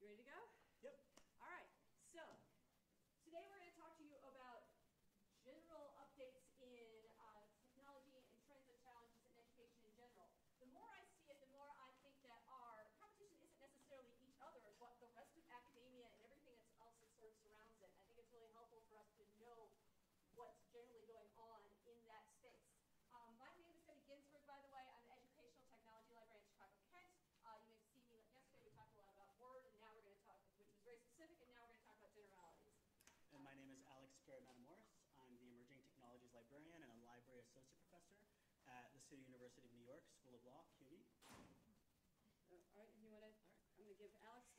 You ready to go? Berrio Matamoros. I'm the Emerging Technologies Librarian and a Library Associate Professor at the City University of New York School of Law, CUNY. Uh, all right, if you want to, right. I'm going to give Alex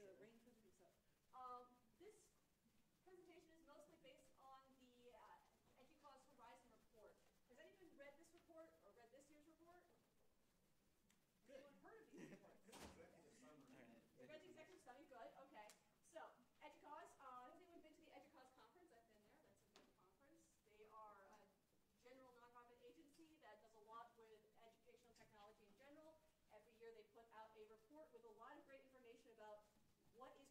What is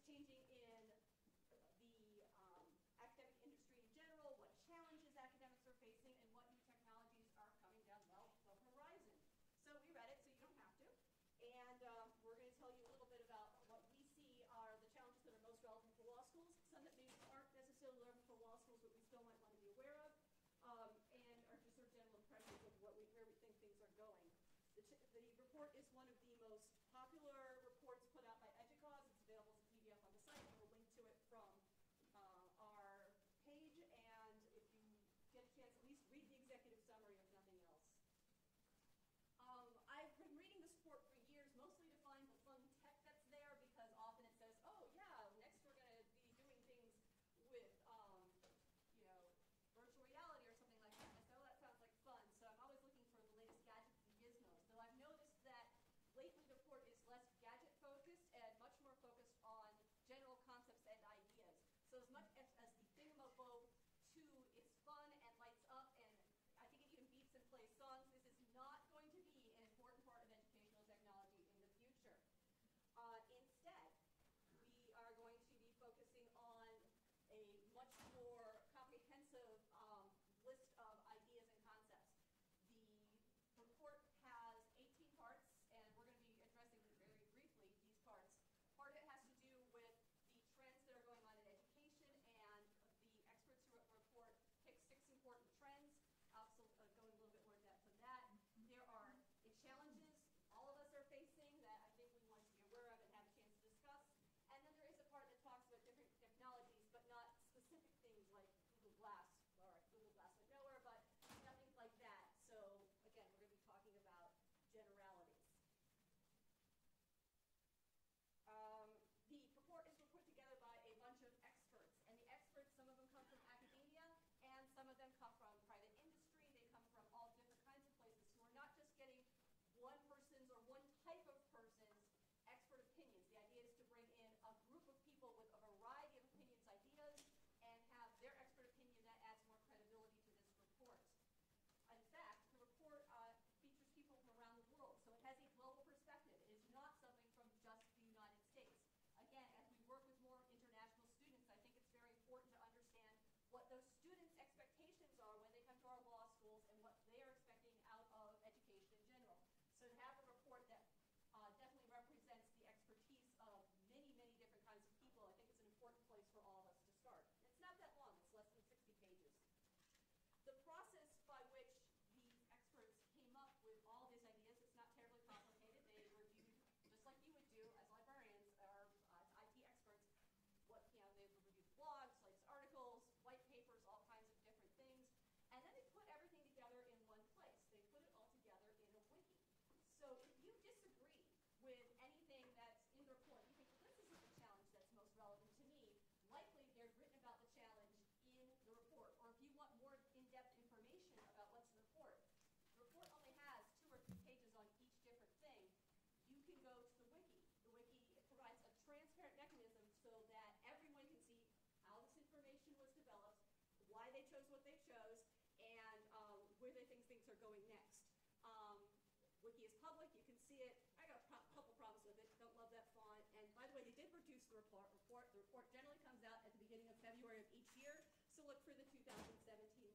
the report. report. The report generally comes out at the beginning of February of each year, so look for the 2017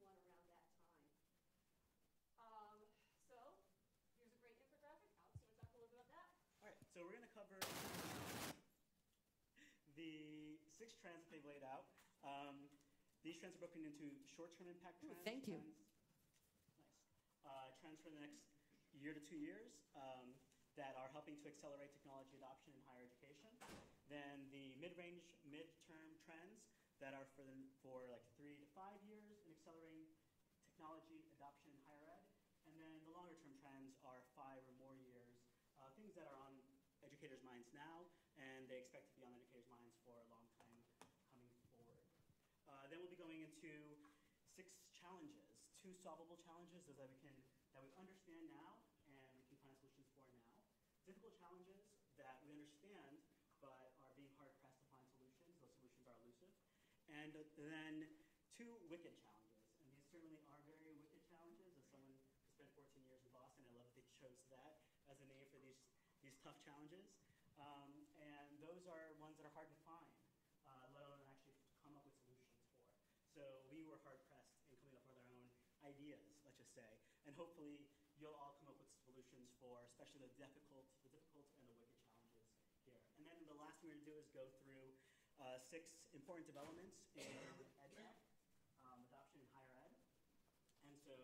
one around that time. Um, so, here's a great infographic. Alex, you want to talk a little bit about that? All right, so we're going to cover the six trends that they've laid out. Um, these trends are broken into short-term impact Ooh, trends. thank you. trends- Nice. Uh, trends for the next year to two years um, that are helping to accelerate technology adoption in higher education. Then the mid-range, midterm trends that are for the, for like three to five years in accelerating technology adoption in higher ed. And then the longer-term trends are five or more years, uh, things that are on educators' minds now, and they expect to be on educators' minds for a long time coming forward. Uh, then we'll be going into six challenges, two solvable challenges, those that we can that we understand now and we can find solutions for now. Difficult challenges that we understand but are being hard pressed to find solutions. Those solutions are elusive. And then two wicked challenges, and these certainly are very wicked challenges. As someone who spent 14 years in Boston, I love that they chose that as a name for these these tough challenges. Um, and those are ones that are hard to find, uh, let alone actually come up with solutions for. So we were hard pressed in coming up with our own ideas, let's just say, and hopefully you'll all come up with solutions for, especially the difficult, the difficult and the wicked challenges here. And then the last thing we're going to do is go through uh, six important developments in EdTech, um, adoption in higher ed. And so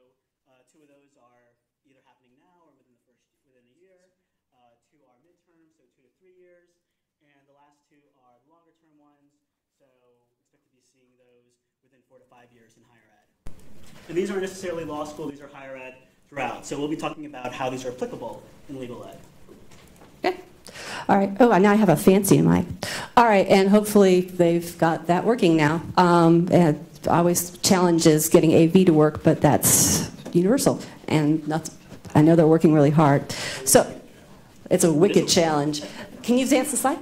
uh, two of those are either happening now or within the first within a year. Uh, two are midterm, so two to three years, and the last two are the longer term ones. So expect to be seeing those within four to five years in higher ed. And these aren't necessarily law school; these are higher ed throughout. So we'll be talking about how these are applicable in legal ed. All right. Oh, now I have a fancy mic. All right, and hopefully they've got that working now. Um, always challenges getting AV to work, but that's universal, and that's, I know they're working really hard. So it's a wicked challenge. Can you advance the slide?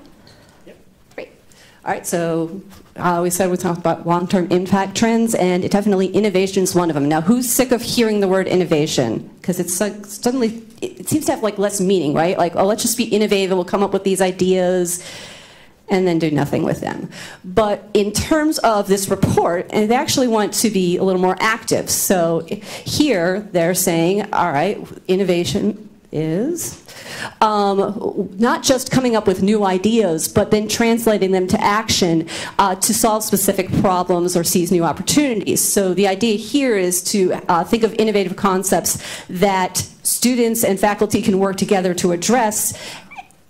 All right, so uh, we said we talked about long-term impact trends, and it definitely innovation is one of them. Now, who's sick of hearing the word innovation? Because it's like suddenly, it seems to have like less meaning, right? Like, oh, let's just be innovative, we'll come up with these ideas, and then do nothing with them. But in terms of this report, and they actually want to be a little more active. So here, they're saying, all right, innovation is um, not just coming up with new ideas, but then translating them to action uh, to solve specific problems or seize new opportunities. So the idea here is to uh, think of innovative concepts that students and faculty can work together to address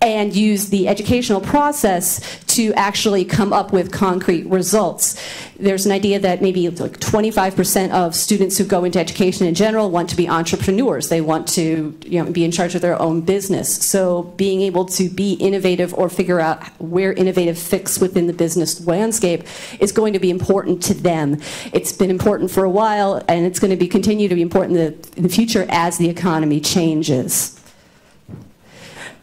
and use the educational process to actually come up with concrete results. There's an idea that maybe like 25% of students who go into education in general want to be entrepreneurs. They want to you know, be in charge of their own business. So being able to be innovative or figure out where innovative fits within the business landscape is going to be important to them. It's been important for a while, and it's going to be continue to be important in the, in the future as the economy changes.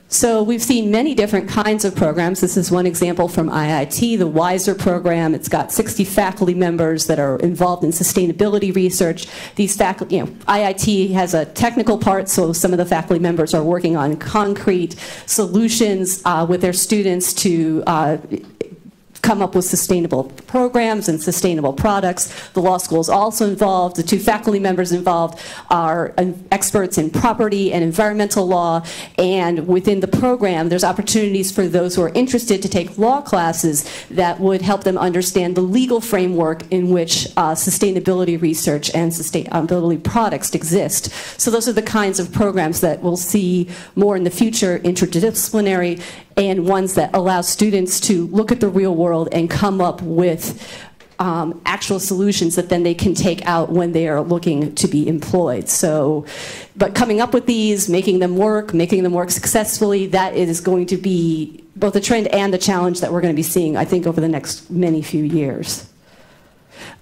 So we've seen many different kinds of programs. This is one example from IIT, the WISER program. It's got 60 faculty members that are involved in sustainability research. These faculty, you know, IIT has a technical part, so some of the faculty members are working on concrete solutions uh, with their students to uh, come up with sustainable programs and sustainable products. The law school is also involved. The two faculty members involved are experts in property and environmental law. And within the program, there's opportunities for those who are interested to take law classes that would help them understand the legal framework in which uh, sustainability research and sustainability products exist. So those are the kinds of programs that we'll see more in the future, interdisciplinary and ones that allow students to look at the real world and come up with um, actual solutions that then they can take out when they are looking to be employed. So, but coming up with these, making them work, making them work successfully, that is going to be both a trend and a challenge that we're going to be seeing, I think, over the next many few years.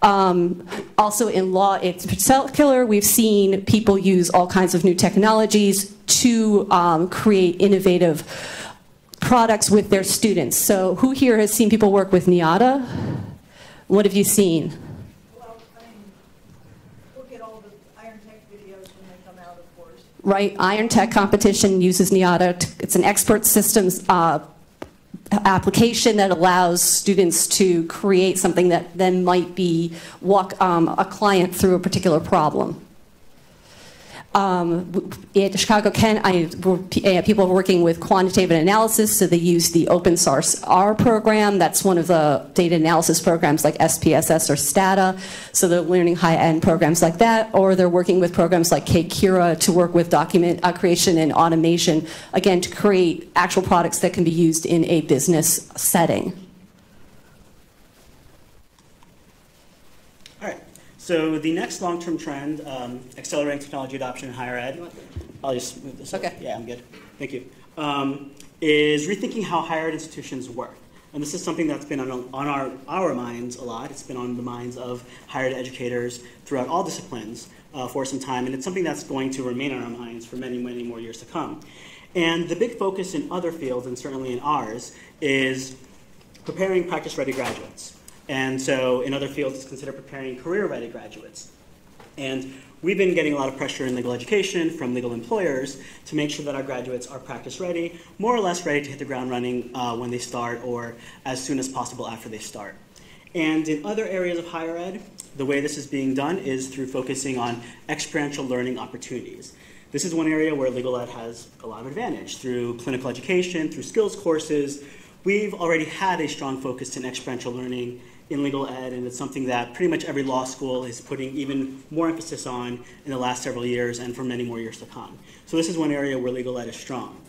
Um, also in law, it's particular, we've seen people use all kinds of new technologies to um, create innovative products with their students. So who here has seen people work with Neota? What have you seen? Well, I mean, look at all the Iron Tech videos when they come out, of course. Right, Iron Tech competition uses Neota. It's an expert systems uh, application that allows students to create something that then might be walk um, a client through a particular problem. Um, at Chicago Kent, I, uh, people are working with quantitative analysis, so they use the open source R program. That's one of the data analysis programs like SPSS or STATA. So they're learning high-end programs like that, or they're working with programs like kCura to work with document uh, creation and automation, again, to create actual products that can be used in a business setting. All right. So the next long-term trend, um, accelerating technology adoption in higher ed. I'll just move this. Okay. Up. Yeah, I'm good. Thank you. Um, is rethinking how higher ed institutions work. And this is something that's been on, on our, our minds a lot. It's been on the minds of higher ed educators throughout all disciplines uh, for some time. And it's something that's going to remain on our minds for many, many more years to come. And the big focus in other fields, and certainly in ours, is preparing practice-ready graduates. And so in other fields, it's considered preparing career-ready graduates. And we've been getting a lot of pressure in legal education from legal employers to make sure that our graduates are practice-ready, more or less ready to hit the ground running uh, when they start or as soon as possible after they start. And in other areas of higher ed, the way this is being done is through focusing on experiential learning opportunities. This is one area where legal ed has a lot of advantage through clinical education, through skills courses. We've already had a strong focus in experiential learning in legal ed, and it's something that pretty much every law school is putting even more emphasis on in the last several years and for many more years to come. So this is one area where legal ed is strong.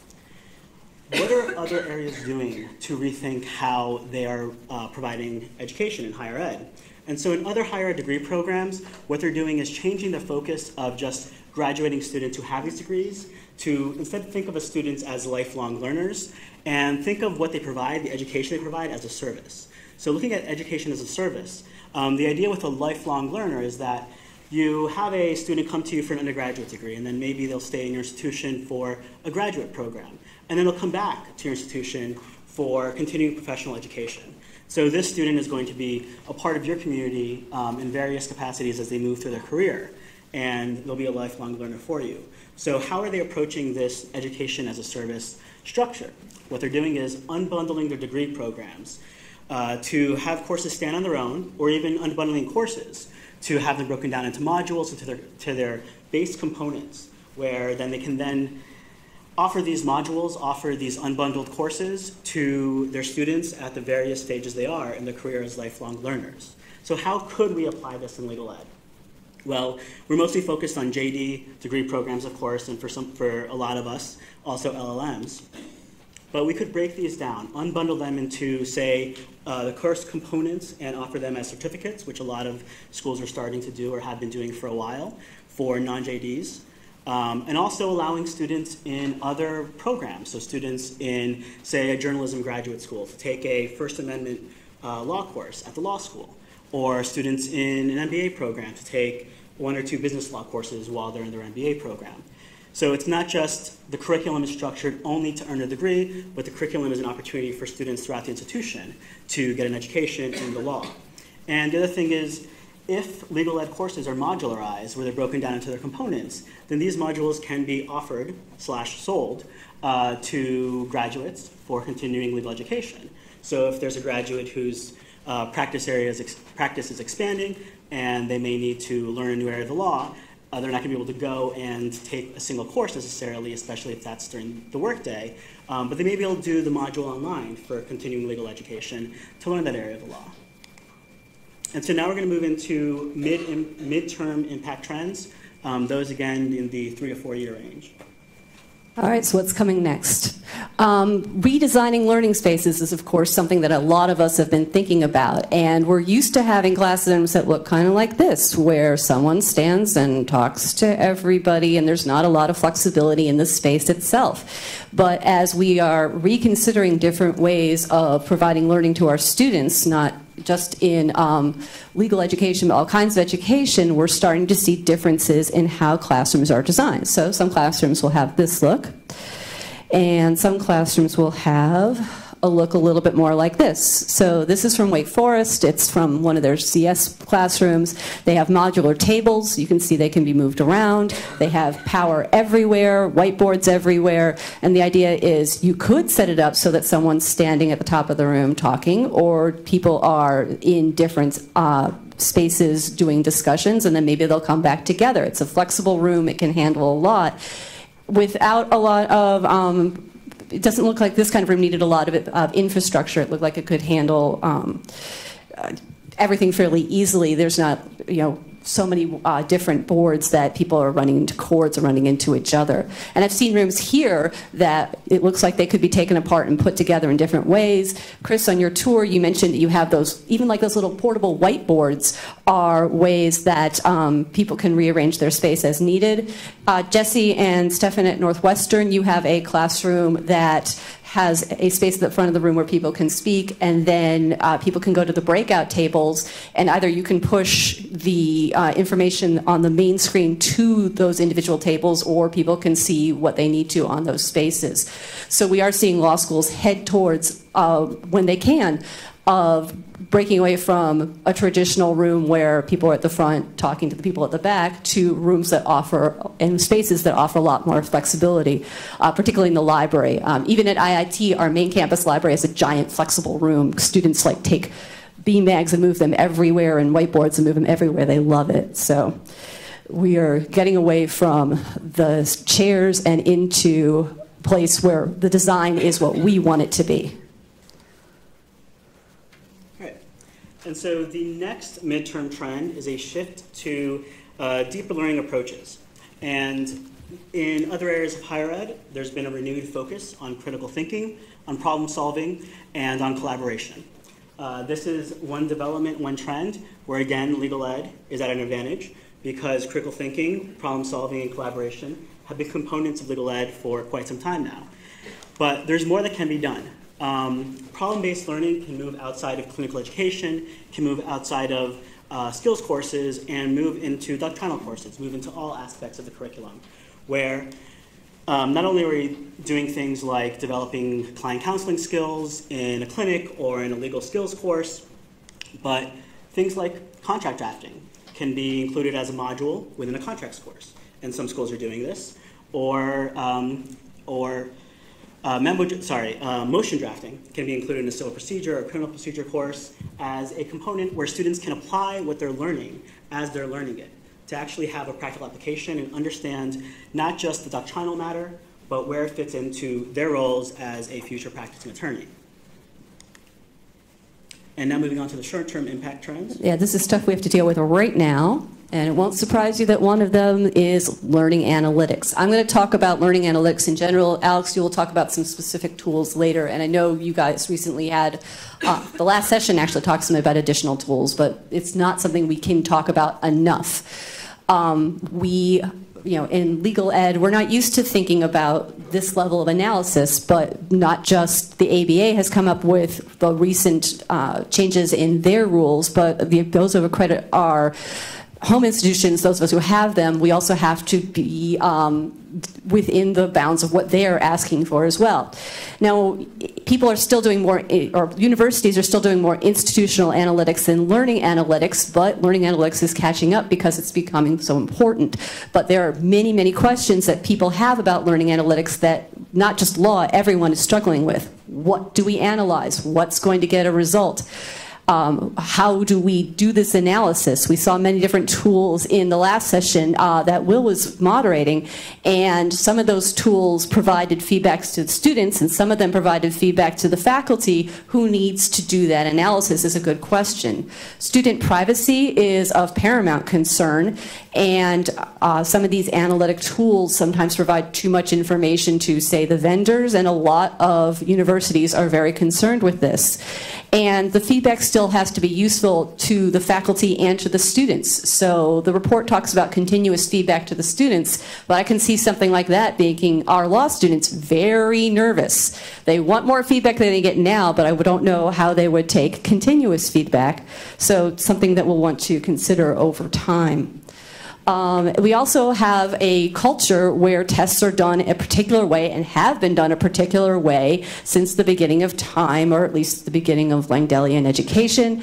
What are other areas doing to rethink how they are uh, providing education in higher ed? And so in other higher ed degree programs, what they're doing is changing the focus of just graduating students who have these degrees to instead think of students as lifelong learners and think of what they provide, the education they provide, as a service. So looking at education as a service, um, the idea with a lifelong learner is that you have a student come to you for an undergraduate degree, and then maybe they'll stay in your institution for a graduate program. And then they'll come back to your institution for continuing professional education. So this student is going to be a part of your community um, in various capacities as they move through their career, and they'll be a lifelong learner for you. So how are they approaching this education as a service structure? What they're doing is unbundling their degree programs uh, to have courses stand on their own, or even unbundling courses to have them broken down into modules and to their, to their base components, where then they can then offer these modules, offer these unbundled courses to their students at the various stages they are in their career as lifelong learners. So how could we apply this in legal ed? Well, we're mostly focused on JD degree programs, of course, and for, some, for a lot of us, also LLMs. But we could break these down, unbundle them into, say, uh, the course components and offer them as certificates, which a lot of schools are starting to do or have been doing for a while for non-JDs. Um, and also allowing students in other programs, so students in, say, a journalism graduate school to take a First Amendment uh, law course at the law school, or students in an MBA program to take one or two business law courses while they're in their MBA program. So it's not just the curriculum is structured only to earn a degree, but the curriculum is an opportunity for students throughout the institution to get an education in the law. And the other thing is, if legal ed courses are modularized, where they're broken down into their components, then these modules can be offered slash sold uh, to graduates for continuing legal education. So if there's a graduate whose uh, practice areas practice is expanding and they may need to learn a new area of the law, uh, they're not going to be able to go and take a single course necessarily, especially if that's during the workday. Um, but they may be able to do the module online for continuing legal education to learn that area of the law. And so now we're going to move into mid midterm impact trends. Um, those again in the three or four year range. All right, so what's coming next? Um, redesigning learning spaces is, of course, something that a lot of us have been thinking about. And we're used to having classrooms that look kind of like this, where someone stands and talks to everybody, and there's not a lot of flexibility in the space itself. But as we are reconsidering different ways of providing learning to our students, not just in um, legal education, but all kinds of education, we're starting to see differences in how classrooms are designed. So some classrooms will have this look, and some classrooms will have a look a little bit more like this. So this is from Wake Forest. It's from one of their CS classrooms. They have modular tables. You can see they can be moved around. They have power everywhere, whiteboards everywhere. And the idea is you could set it up so that someone's standing at the top of the room talking, or people are in different uh, spaces doing discussions, and then maybe they'll come back together. It's a flexible room. It can handle a lot without a lot of um, it doesn't look like this kind of room needed a lot of, of infrastructure. It looked like it could handle um, uh, everything fairly easily. There's not, you know, so many uh, different boards that people are running into cords or running into each other. And I've seen rooms here that it looks like they could be taken apart and put together in different ways. Chris, on your tour, you mentioned that you have those, even like those little portable whiteboards are ways that um, people can rearrange their space as needed. Uh, Jesse and Stefan at Northwestern, you have a classroom that has a space at the front of the room where people can speak, and then uh, people can go to the breakout tables, and either you can push the uh, information on the main screen to those individual tables, or people can see what they need to on those spaces. So we are seeing law schools head towards, uh, when they can, of breaking away from a traditional room where people are at the front talking to the people at the back to rooms that offer and spaces that offer a lot more flexibility, uh, particularly in the library. Um, even at IIT, our main campus library is a giant flexible room. Students like take bean bags and move them everywhere and whiteboards and move them everywhere. They love it. So we are getting away from the chairs and into place where the design is what we want it to be. And so the next midterm trend is a shift to uh, deeper learning approaches. And in other areas of higher ed, there's been a renewed focus on critical thinking, on problem solving, and on collaboration. Uh, this is one development, one trend, where again, legal ed is at an advantage because critical thinking, problem solving, and collaboration have been components of legal ed for quite some time now. But there's more that can be done. Um, problem-based learning can move outside of clinical education, can move outside of uh, skills courses, and move into doctrinal courses, move into all aspects of the curriculum, where um, not only are we doing things like developing client counseling skills in a clinic or in a legal skills course, but things like contract drafting can be included as a module within a contracts course, and some schools are doing this, or um, or uh, memo, sorry, uh, motion drafting can be included in a civil procedure or criminal procedure course as a component where students can apply what they're learning as they're learning it to actually have a practical application and understand not just the doctrinal matter, but where it fits into their roles as a future practicing attorney. And now moving on to the short-term impact trends. Yeah, this is stuff we have to deal with right now. And it won't surprise you that one of them is learning analytics. I'm going to talk about learning analytics in general. Alex, you will talk about some specific tools later. And I know you guys recently had, uh, the last session actually talks about additional tools, but it's not something we can talk about enough. Um, we, you know, in legal ed, we're not used to thinking about this level of analysis, but not just the ABA has come up with the recent uh, changes in their rules, but the, those of a credit are home institutions, those of us who have them, we also have to be um, within the bounds of what they're asking for as well. Now, people are still doing more, or universities are still doing more institutional analytics than learning analytics, but learning analytics is catching up because it's becoming so important. But there are many, many questions that people have about learning analytics that not just law, everyone is struggling with. What do we analyze? What's going to get a result? Um, how do we do this analysis? We saw many different tools in the last session uh, that Will was moderating, and some of those tools provided feedbacks to the students, and some of them provided feedback to the faculty. Who needs to do that analysis is a good question. Student privacy is of paramount concern, and uh, some of these analytic tools sometimes provide too much information to, say, the vendors, and a lot of universities are very concerned with this. And the feedback still has to be useful to the faculty and to the students. So the report talks about continuous feedback to the students, but I can see something like that making our law students very nervous. They want more feedback than they get now, but I don't know how they would take continuous feedback. So something that we'll want to consider over time. Um, we also have a culture where tests are done a particular way and have been done a particular way since the beginning of time, or at least the beginning of Langdellian education.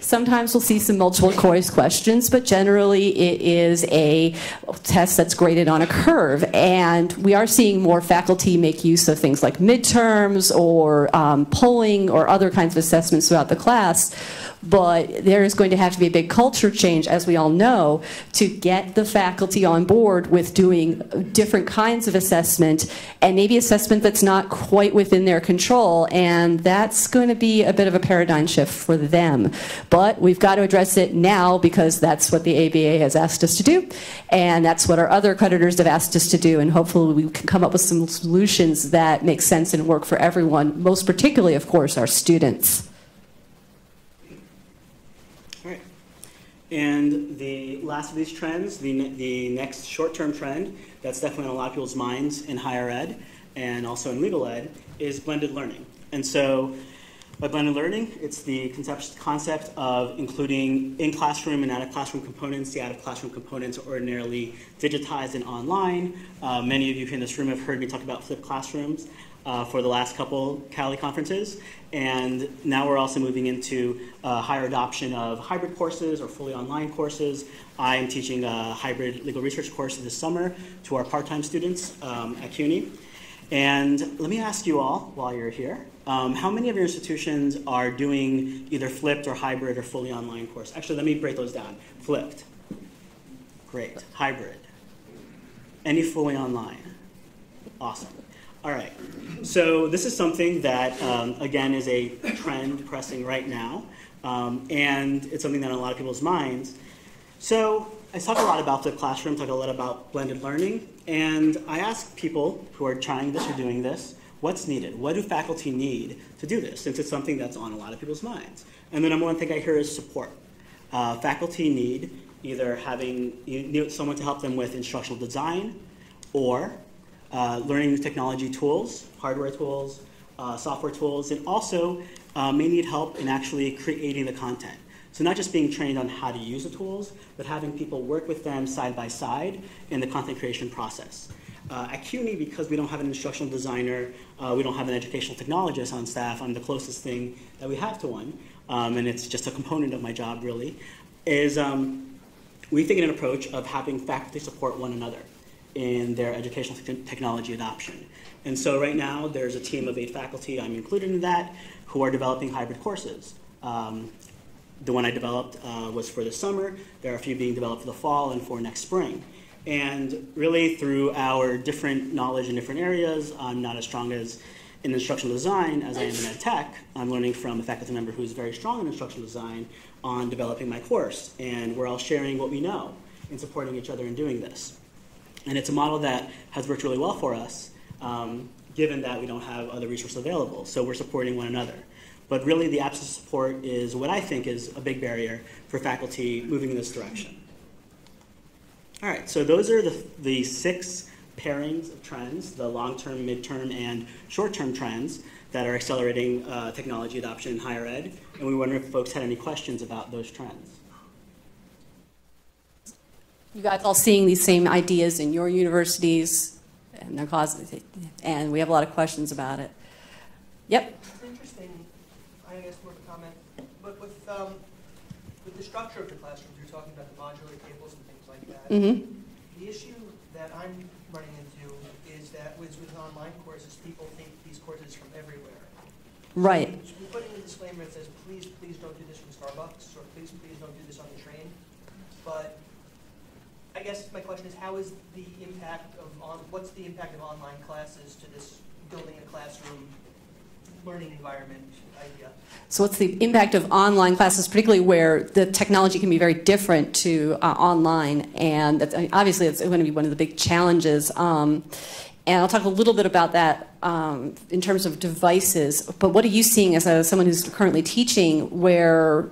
Sometimes we'll see some multiple choice questions, but generally it is a test that's graded on a curve. And we are seeing more faculty make use of things like midterms or um, polling or other kinds of assessments throughout the class. But there is going to have to be a big culture change, as we all know, to get the faculty on board with doing different kinds of assessment and maybe assessment that's not quite within their control. And that's going to be a bit of a paradigm shift for them. But we've got to address it now because that's what the ABA has asked us to do. And that's what our other creditors have asked us to do. And hopefully we can come up with some solutions that make sense and work for everyone, most particularly, of course, our students. All right. And the last of these trends, the, the next short-term trend that's definitely on a lot of people's minds in higher ed and also in legal ed is blended learning. And so by blended learning, it's the concept, concept of including in-classroom and out-of-classroom components. The out-of-classroom components are ordinarily digitized and online. Uh, many of you in this room have heard me talk about flipped classrooms uh, for the last couple CALI conferences. And now we're also moving into uh, higher adoption of hybrid courses or fully online courses. I am teaching a hybrid legal research course this summer to our part-time students um, at CUNY. And let me ask you all while you're here, um, how many of your institutions are doing either flipped or hybrid or fully online course? Actually, let me break those down. Flipped. Great. Hybrid. Any fully online? Awesome. All right. So this is something that, um, again, is a trend pressing right now, um, and it's something that on a lot of people's minds. So I talk a lot about the classroom, talk a lot about blended learning, and I ask people who are trying this or doing this, what's needed? What do faculty need to do this, since it's something that's on a lot of people's minds? And the number one thing I hear is support. Uh, faculty need either having you need someone to help them with instructional design, or uh, learning new technology tools, hardware tools, uh, software tools, and also uh, may need help in actually creating the content. So not just being trained on how to use the tools, but having people work with them side by side in the content creation process. Uh, at CUNY, because we don't have an instructional designer, uh, we don't have an educational technologist on staff, I'm the closest thing that we have to one, um, and it's just a component of my job really, is um, we think in an approach of having faculty support one another in their educational technology adoption. And so right now, there's a team of eight faculty, I'm included in that, who are developing hybrid courses. Um, the one I developed uh, was for the summer. There are a few being developed for the fall and for next spring. And really, through our different knowledge in different areas, I'm not as strong as in instructional design as I am in ed tech. I'm learning from a faculty member who's very strong in instructional design on developing my course. And we're all sharing what we know and supporting each other in doing this. And it's a model that has worked really well for us, um, given that we don't have other resources available. So we're supporting one another. But really, the absence of support is what I think is a big barrier for faculty moving in this direction. All right, so those are the, the six pairings of trends, the long-term, mid-term, and short-term trends that are accelerating uh, technology adoption in higher ed. And we wonder if folks had any questions about those trends. You guys all seeing these same ideas in your universities, and they're causing, and we have a lot of questions about it. Yep. It's interesting, I guess more of a comment, but with, um, with the structure of the classrooms, you're talking about the modular tables and things like that. Mm-hmm. The issue that I'm running into is that with, with online courses, people think these courses from everywhere. Right. So we put in a disclaimer that says, please, please don't do this from Starbucks, or please, please don't do this on the train. But I guess my question is, how is the impact of on, what's the impact of online classes to this building a classroom learning environment idea? So what's the impact of online classes, particularly where the technology can be very different to uh, online? And I mean, obviously, it's going to be one of the big challenges. Um, and I'll talk a little bit about that um, in terms of devices. But what are you seeing as a, someone who's currently teaching where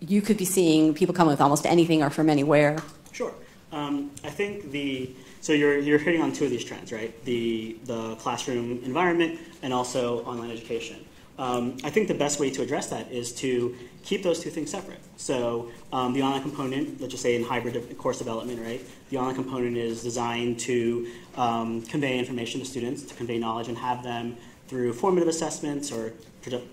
you could be seeing people come with almost anything or from anywhere? Um, I think the so you're you're hitting on two of these trends, right? The the classroom environment and also online education. Um, I think the best way to address that is to keep those two things separate. So um, the online component, let's just say in hybrid course development, right? The online component is designed to um, convey information to students, to convey knowledge, and have them through formative assessments or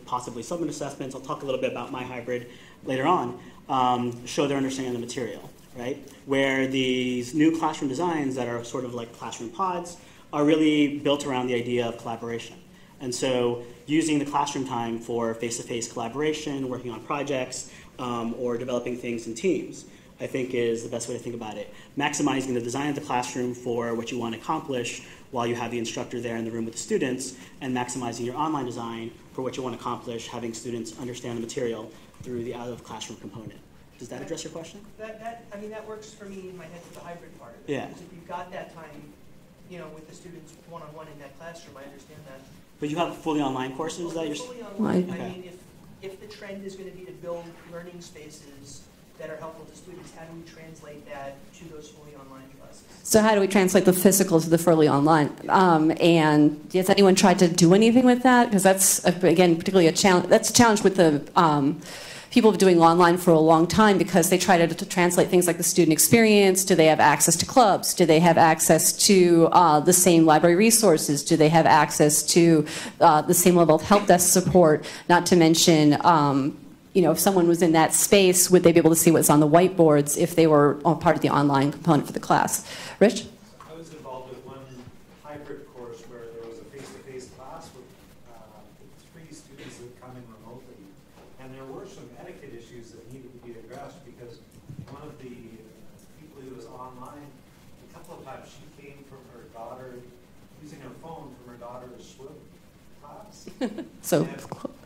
possibly summative assessments. I'll talk a little bit about my hybrid later on. Um, show their understanding of the material, right? Where these new classroom designs that are sort of like classroom pods are really built around the idea of collaboration. And so using the classroom time for face-to-face collaboration, working on projects, um, or developing things in teams, I think is the best way to think about it. Maximizing the design of the classroom for what you want to accomplish while you have the instructor there in the room with the students, and maximizing your online design for what you want to accomplish, having students understand the material through the out-of-classroom component. Does that address your question? That, that, I mean, that works for me in my head with the hybrid part of it. Yeah. Because if you've got that time, you know, with the students one-on-one in that classroom, I understand that. But you have fully online courses that you're, Fully online, Okay. I mean, if, if the trend is gonna be to build learning spaces that are helpful to students, how do we translate that to those fully online classes? So how do we translate the physical to the fully online? Um, and has anyone tried to do anything with that? Because that's again particularly a challenge. That's a challenge with the um, people doing online for a long time because they try to, to translate things like the student experience. Do they have access to clubs? Do they have access to uh, the same library resources? Do they have access to uh, the same level of help desk support? Not to mention. Um, you know, if someone was in that space, would they be able to see what's on the whiteboards if they were all part of the online component for the class? Rich? I was involved with one hybrid course where there was a face-to-face class with uh, three students that come in remotely. And there were some etiquette issues that needed to be addressed because one of the people who was online, a couple of times she came from her daughter, using her phone from her daughter's swim class. So, And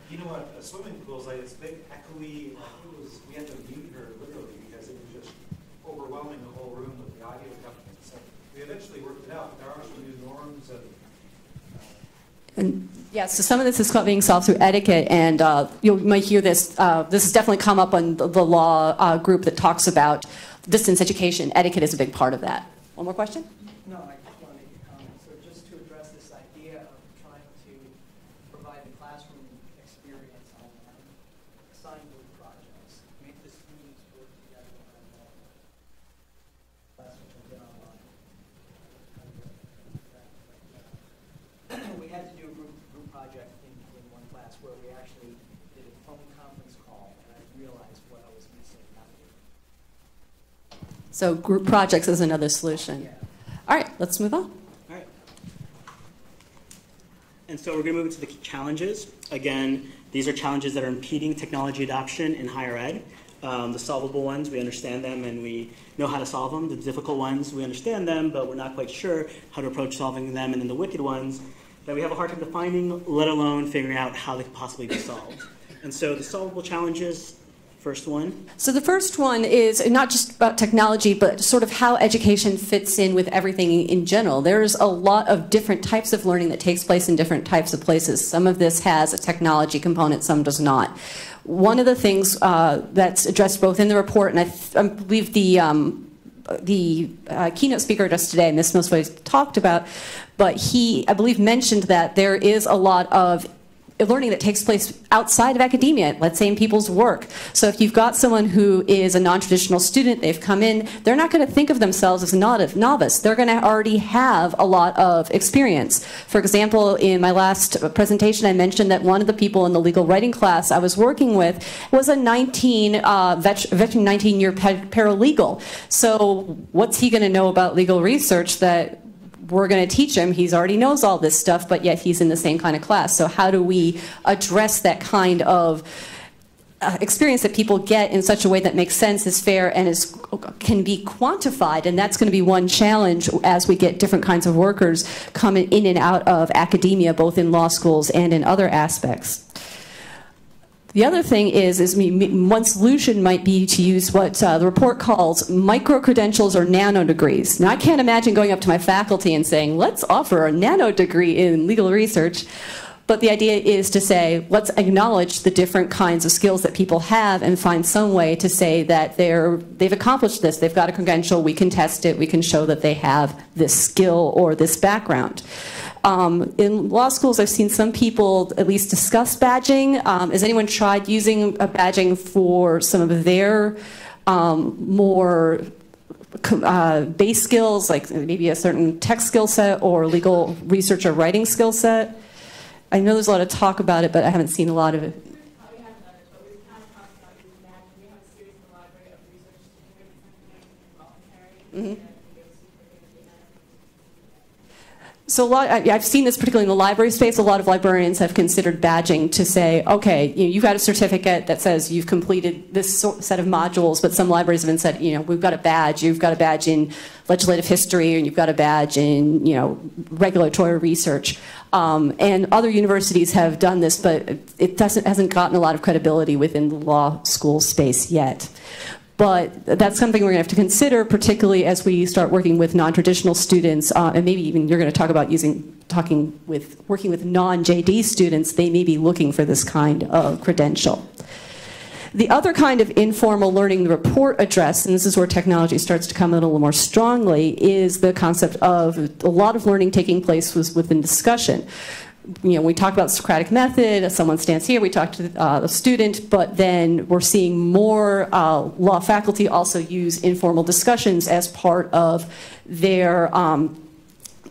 you know what, a swimming pool is like, it's big, echoey, like it was, we had to mute her literally because it was just overwhelming the whole room with the audio coming in. So we eventually worked it out, but there are some new norms and, uh, and yeah, so some of this is being solved through etiquette, and uh, you might hear this. Uh, this has definitely come up on the, the law uh, group that talks about distance education. Etiquette is a big part of that. One more question? No, I just want to make a comment. So just to address this idea of trying to provide the classroom experience online, assign group projects, make the students work together on that. Classroom has been online. We had to do a group, group project in, in one class where we actually did a phone conference call, and I realized what I was missing. So, group projects is another solution. All right, let's move on. All right. And so we're going to move into the challenges. Again, these are challenges that are impeding technology adoption in higher ed. Um, the solvable ones, we understand them and we know how to solve them. The difficult ones, we understand them, but we're not quite sure how to approach solving them. And then the wicked ones that we have a hard time defining, let alone figuring out how they could possibly be solved. And so the solvable challenges, first one, So the first one is not just about technology, but sort of how education fits in with everything in general. There's a lot of different types of learning that takes place in different types of places. Some of this has a technology component, some does not. One of the things uh, that's addressed both in the report, and I, I believe the um, the uh, keynote speaker just today, Ms. Millsway, talked about, but he, I believe, mentioned that there is a lot of learning that takes place outside of academia, let's say in people's work. So if you've got someone who is a non-traditional student, they've come in, they're not going to think of themselves as a novice. They're going to already have a lot of experience. For example, in my last presentation, I mentioned that one of the people in the legal writing class I was working with was a 19 uh, vet- veteran 19-year paralegal. So what's he going to know about legal research that we're going to teach him. He's already knows all this stuff, but yet he's in the same kind of class. So how do we address that kind of uh, experience that people get in such a way that makes sense, is fair, and is can be quantified? And that's going to be one challenge as we get different kinds of workers coming in and out of academia, both in law schools and in other aspects. The other thing is, is one solution might be to use what uh, the report calls micro credentials or nano degrees. Now, I can't imagine going up to my faculty and saying, "Let's offer a nano degree in legal research." But the idea is to say, let's acknowledge the different kinds of skills that people have and find some way to say that they're, they've accomplished this, they've got a credential, we can test it, we can show that they have this skill or this background. Um, in law schools, I've seen some people at least discuss badging. Um, has anyone tried using a badging for some of their um, more uh, base skills, like maybe a certain tech skill set or legal research or writing skill set? I know there's a lot of talk about it, but I haven't seen a lot of it. Uh, So lot, I've seen this particularly in the library space. A lot of librarians have considered badging to say, okay, you know, you've got a certificate that says you've completed this set of modules, but some libraries have even said, you know, we've got a badge. You've got a badge in legislative history, and you've got a badge in, you know, regulatory research. Um, and other universities have done this, but it doesn't hasn't gotten a lot of credibility within the law school space yet. But that's something we're going to have to consider, particularly as we start working with non-traditional students, uh, and maybe even you're going to talk about using, talking with, working with non-JD students. They may be looking for this kind of credential. The other kind of informal learning the report address, and this is where technology starts to come in a little more strongly, is the concept of a lot of learning taking place was within discussion you know, we talk about Socratic method, someone stands here, we talk to uh, student, but then we're seeing more uh, law faculty also use informal discussions as part of their um,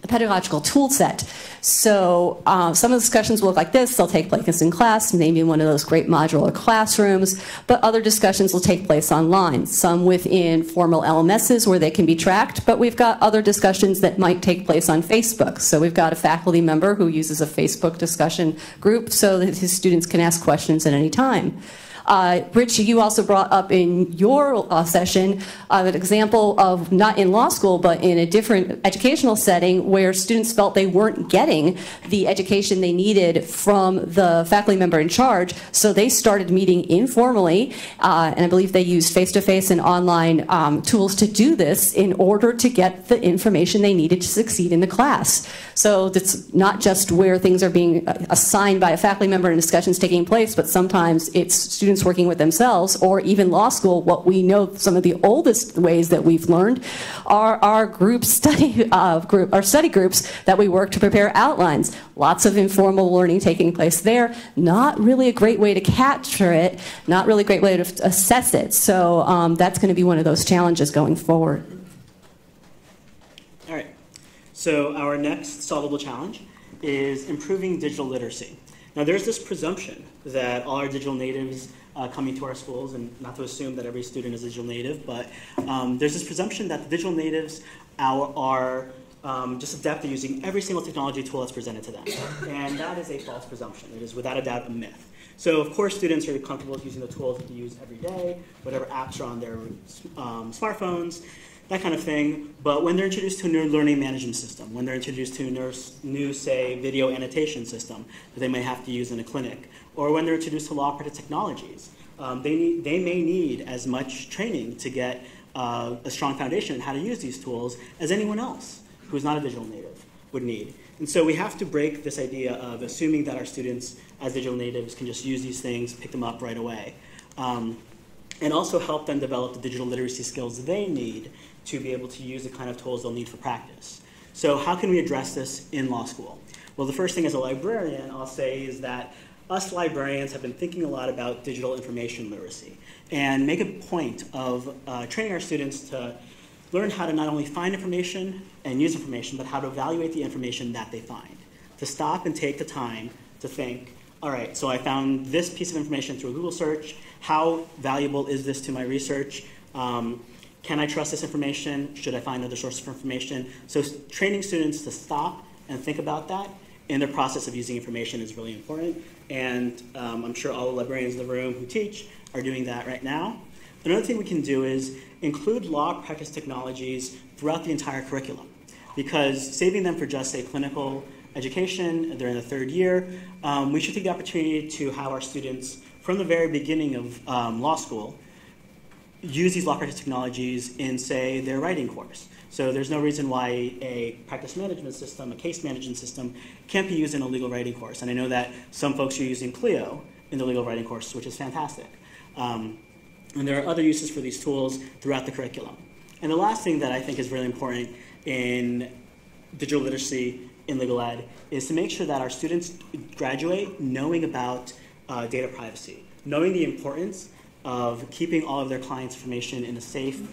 pedagogical tool set. So uh, some of the discussions will look like this. They'll take place in class, maybe in one of those great modular classrooms, but other discussions will take place online. Some within formal LMSs where they can be tracked, but we've got other discussions that might take place on Facebook. So we've got a faculty member who uses a Facebook discussion group so that his students can ask questions at any time. Uh, Rich, you also brought up in your uh, session uh, an example of not in law school, but in a different educational setting where students felt they weren't getting the education they needed from the faculty member in charge. So they started meeting informally, uh, and I believe they used face to face and online um, tools to do this in order to get the information they needed to succeed in the class. So it's not just where things are being uh, assigned by a faculty member and discussions taking place, but sometimes it's students working with themselves, or even law school. What we know, some of the oldest ways that we've learned, are our group study uh, group, our study groups that we work to prepare outlines. Lots of informal learning taking place there. Not really a great way to capture it. Not really a great way to assess it. So um, that's going to be one of those challenges going forward. All right. So our next solvable challenge is improving digital literacy. Now, there's this presumption that all our digital natives uh, coming to our schools, and not to assume that every student is a digital native, but um, there's this presumption that the digital natives are, are um, just adept at using every single technology tool that's presented to them. And that is a false presumption. It is without a doubt a myth. So, of course, students are comfortable with using the tools that they use every day, whatever apps are on their um, smartphones, that kind of thing. But when they're introduced to a new learning management system, when they're introduced to a new, say, video annotation system that they may have to use in a clinic, or when they're introduced to law practice technologies, um, they, need, they may need as much training to get uh, a strong foundation in how to use these tools as anyone else who's not a digital native would need. And so we have to break this idea of assuming that our students as digital natives can just use these things, pick them up right away. Um, and also help them develop the digital literacy skills they need to be able to use the kind of tools they'll need for practice. So how can we address this in law school? Well, the first thing as a librarian I'll say is that us librarians have been thinking a lot about digital information literacy and make a point of uh, training our students to learn how to not only find information and use information, but how to evaluate the information that they find. To stop and take the time to think, all right, so I found this piece of information through a Google search. How valuable is this to my research? Um, can I trust this information? Should I find other sources of information? So training students to stop and think about that in their process of using information is really important. And um, I'm sure all the librarians in the room who teach are doing that right now. Another thing we can do is include law practice technologies throughout the entire curriculum because saving them for just, say, clinical education, they're in the third year, um, we should take the opportunity to have our students from the very beginning of um, law school use these law practice technologies in, say, their writing course. So there's no reason why a practice management system, a case management system, can't be used in a legal writing course. And I know that some folks are using Clio in the legal writing course, which is fantastic. Um, and there are other uses for these tools throughout the curriculum. And the last thing that I think is really important in digital literacy in legal ed is to make sure that our students graduate knowing about uh, data privacy, knowing the importance of keeping all of their clients' information in a safe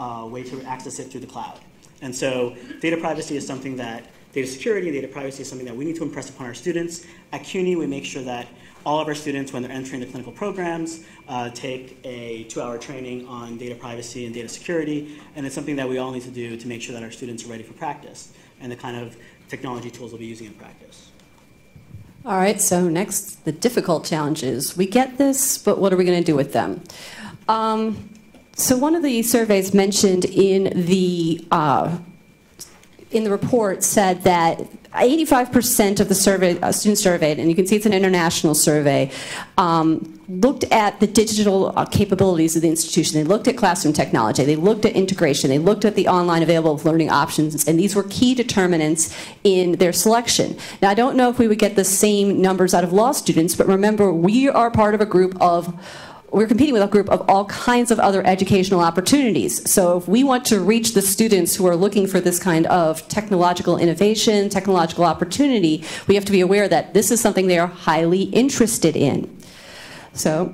uh, way to access it through the cloud. And so data privacy is something that, data security and data privacy is something that we need to impress upon our students. At CUNY, we make sure that all of our students, when they're entering the clinical programs, uh, take a two-hour training on data privacy and data security, and it's something that we all need to do to make sure that our students are ready for practice and the kind of technology tools we'll be using in practice. All right, so next, the difficult challenges. We get this, but what are we going to do with them? Um, so one of the surveys mentioned in the uh, in the report said that 85% of the survey, uh, students surveyed, and you can see it's an international survey, um, looked at the digital uh, capabilities of the institution. They looked at classroom technology. They looked at integration. They looked at the online available learning options, and these were key determinants in their selection. Now, I don't know if we would get the same numbers out of law students, but remember, we are part of a group of we're competing with a group of all kinds of other educational opportunities. So if we want to reach the students who are looking for this kind of technological innovation, technological opportunity, we have to be aware that this is something they are highly interested in. So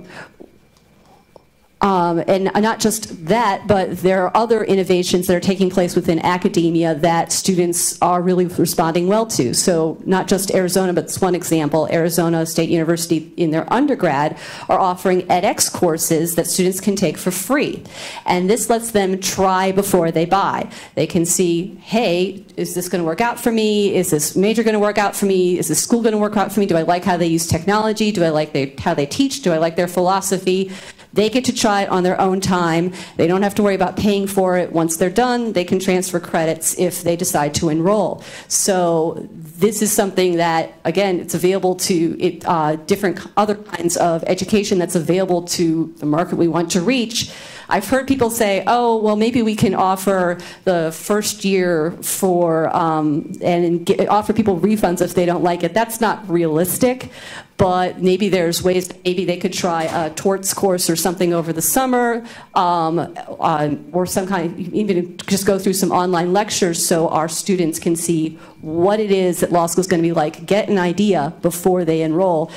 um, and not just that, but there are other innovations that are taking place within academia that students are really responding well to. So not just Arizona, but it's one example. Arizona State University in their undergrad are offering edX courses that students can take for free. And this lets them try before they buy. They can see, hey, is this going to work out for me? Is this major going to work out for me? Is this school going to work out for me? Do I like how they use technology? Do I like they, how they teach? Do I like their philosophy? They get to try it on their own time. They don't have to worry about paying for it. Once they're done, they can transfer credits if they decide to enroll. So this is something that, again, it's available to it, uh, different other kinds of education that's available to the market we want to reach. I've heard people say, oh, well, maybe we can offer the first year for, um, and get, offer people refunds if they don't like it. That's not realistic, but maybe there's ways, maybe they could try a torts course or something over the summer, um, uh, or some kind, even just go through some online lectures so our students can see what it is that law school is going to be like, get an idea before they enroll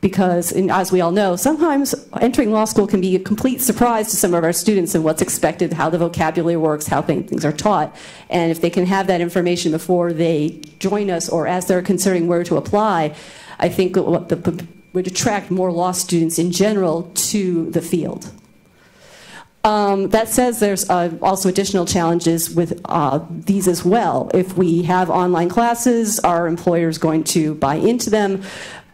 because as we all know, sometimes entering law school can be a complete surprise to some of our students and what's expected, how the vocabulary works, how things are taught. And if they can have that information before they join us or as they're considering where to apply, I think it would attract more law students in general to the field. Um, that says there's uh, also additional challenges with uh, these as well. If we have online classes, are employers going to buy into them?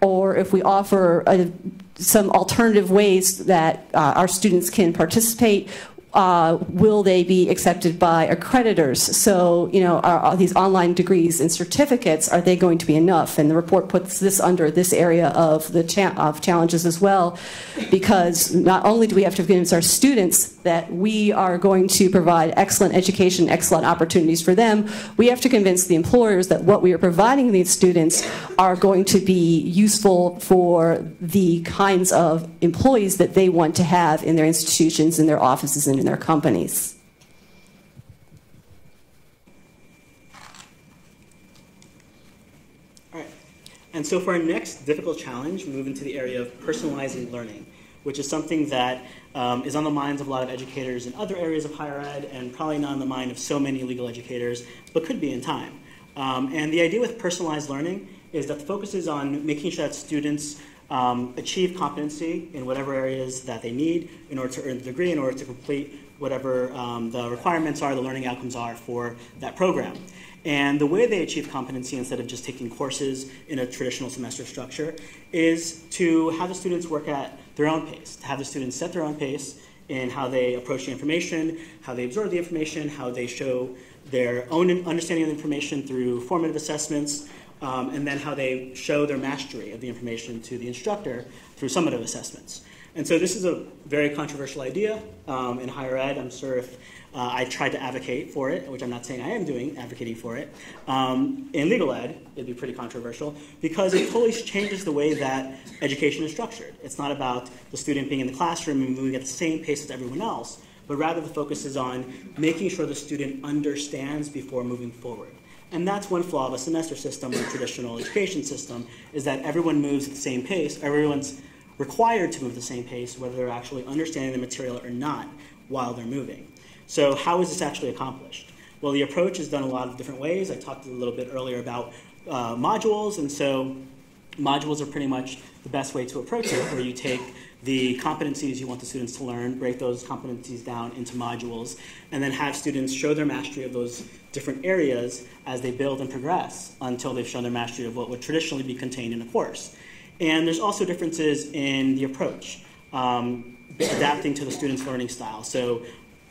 or if we offer a, some alternative ways that uh, our students can participate, uh, will they be accepted by accreditors? So, you know, are, are, these online degrees and certificates, are they going to be enough? And the report puts this under this area of the cha of challenges as well, because not only do we have to convince our students that we are going to provide excellent education, excellent opportunities for them, we have to convince the employers that what we are providing these students are going to be useful for the kinds of employees that they want to have in their institutions, in their offices, and in their companies. All right. And so for our next difficult challenge, we move into the area of personalizing learning, which is something that um, is on the minds of a lot of educators in other areas of higher ed and probably not on the mind of so many legal educators, but could be in time. Um, and the idea with personalized learning is that the focus is on making sure that students um, achieve competency in whatever areas that they need in order to earn the degree, in order to complete whatever um, the requirements are, the learning outcomes are for that program. And the way they achieve competency instead of just taking courses in a traditional semester structure is to have the students work at their own pace, to have the students set their own pace in how they approach the information, how they absorb the information, how they show their own understanding of the information through formative assessments, um, and then how they show their mastery of the information to the instructor through summative assessments. And so this is a very controversial idea um, in higher ed. I'm sure if uh, I tried to advocate for it, which I'm not saying I am doing, advocating for it. Um, in legal ed, it'd be pretty controversial because it totally changes the way that education is structured. It's not about the student being in the classroom and moving at the same pace as everyone else, but rather the focus is on making sure the student understands before moving forward. And that's one flaw of a semester system or a traditional education system, is that everyone moves at the same pace, everyone's required to move at the same pace, whether they're actually understanding the material or not while they're moving. So how is this actually accomplished? Well, the approach is done a lot of different ways. I talked a little bit earlier about uh, modules, and so modules are pretty much the best way to approach it, where you take the competencies you want the students to learn, break those competencies down into modules, and then have students show their mastery of those different areas as they build and progress until they've shown their mastery of what would traditionally be contained in a course. And there's also differences in the approach, um, adapting to the student's learning style. So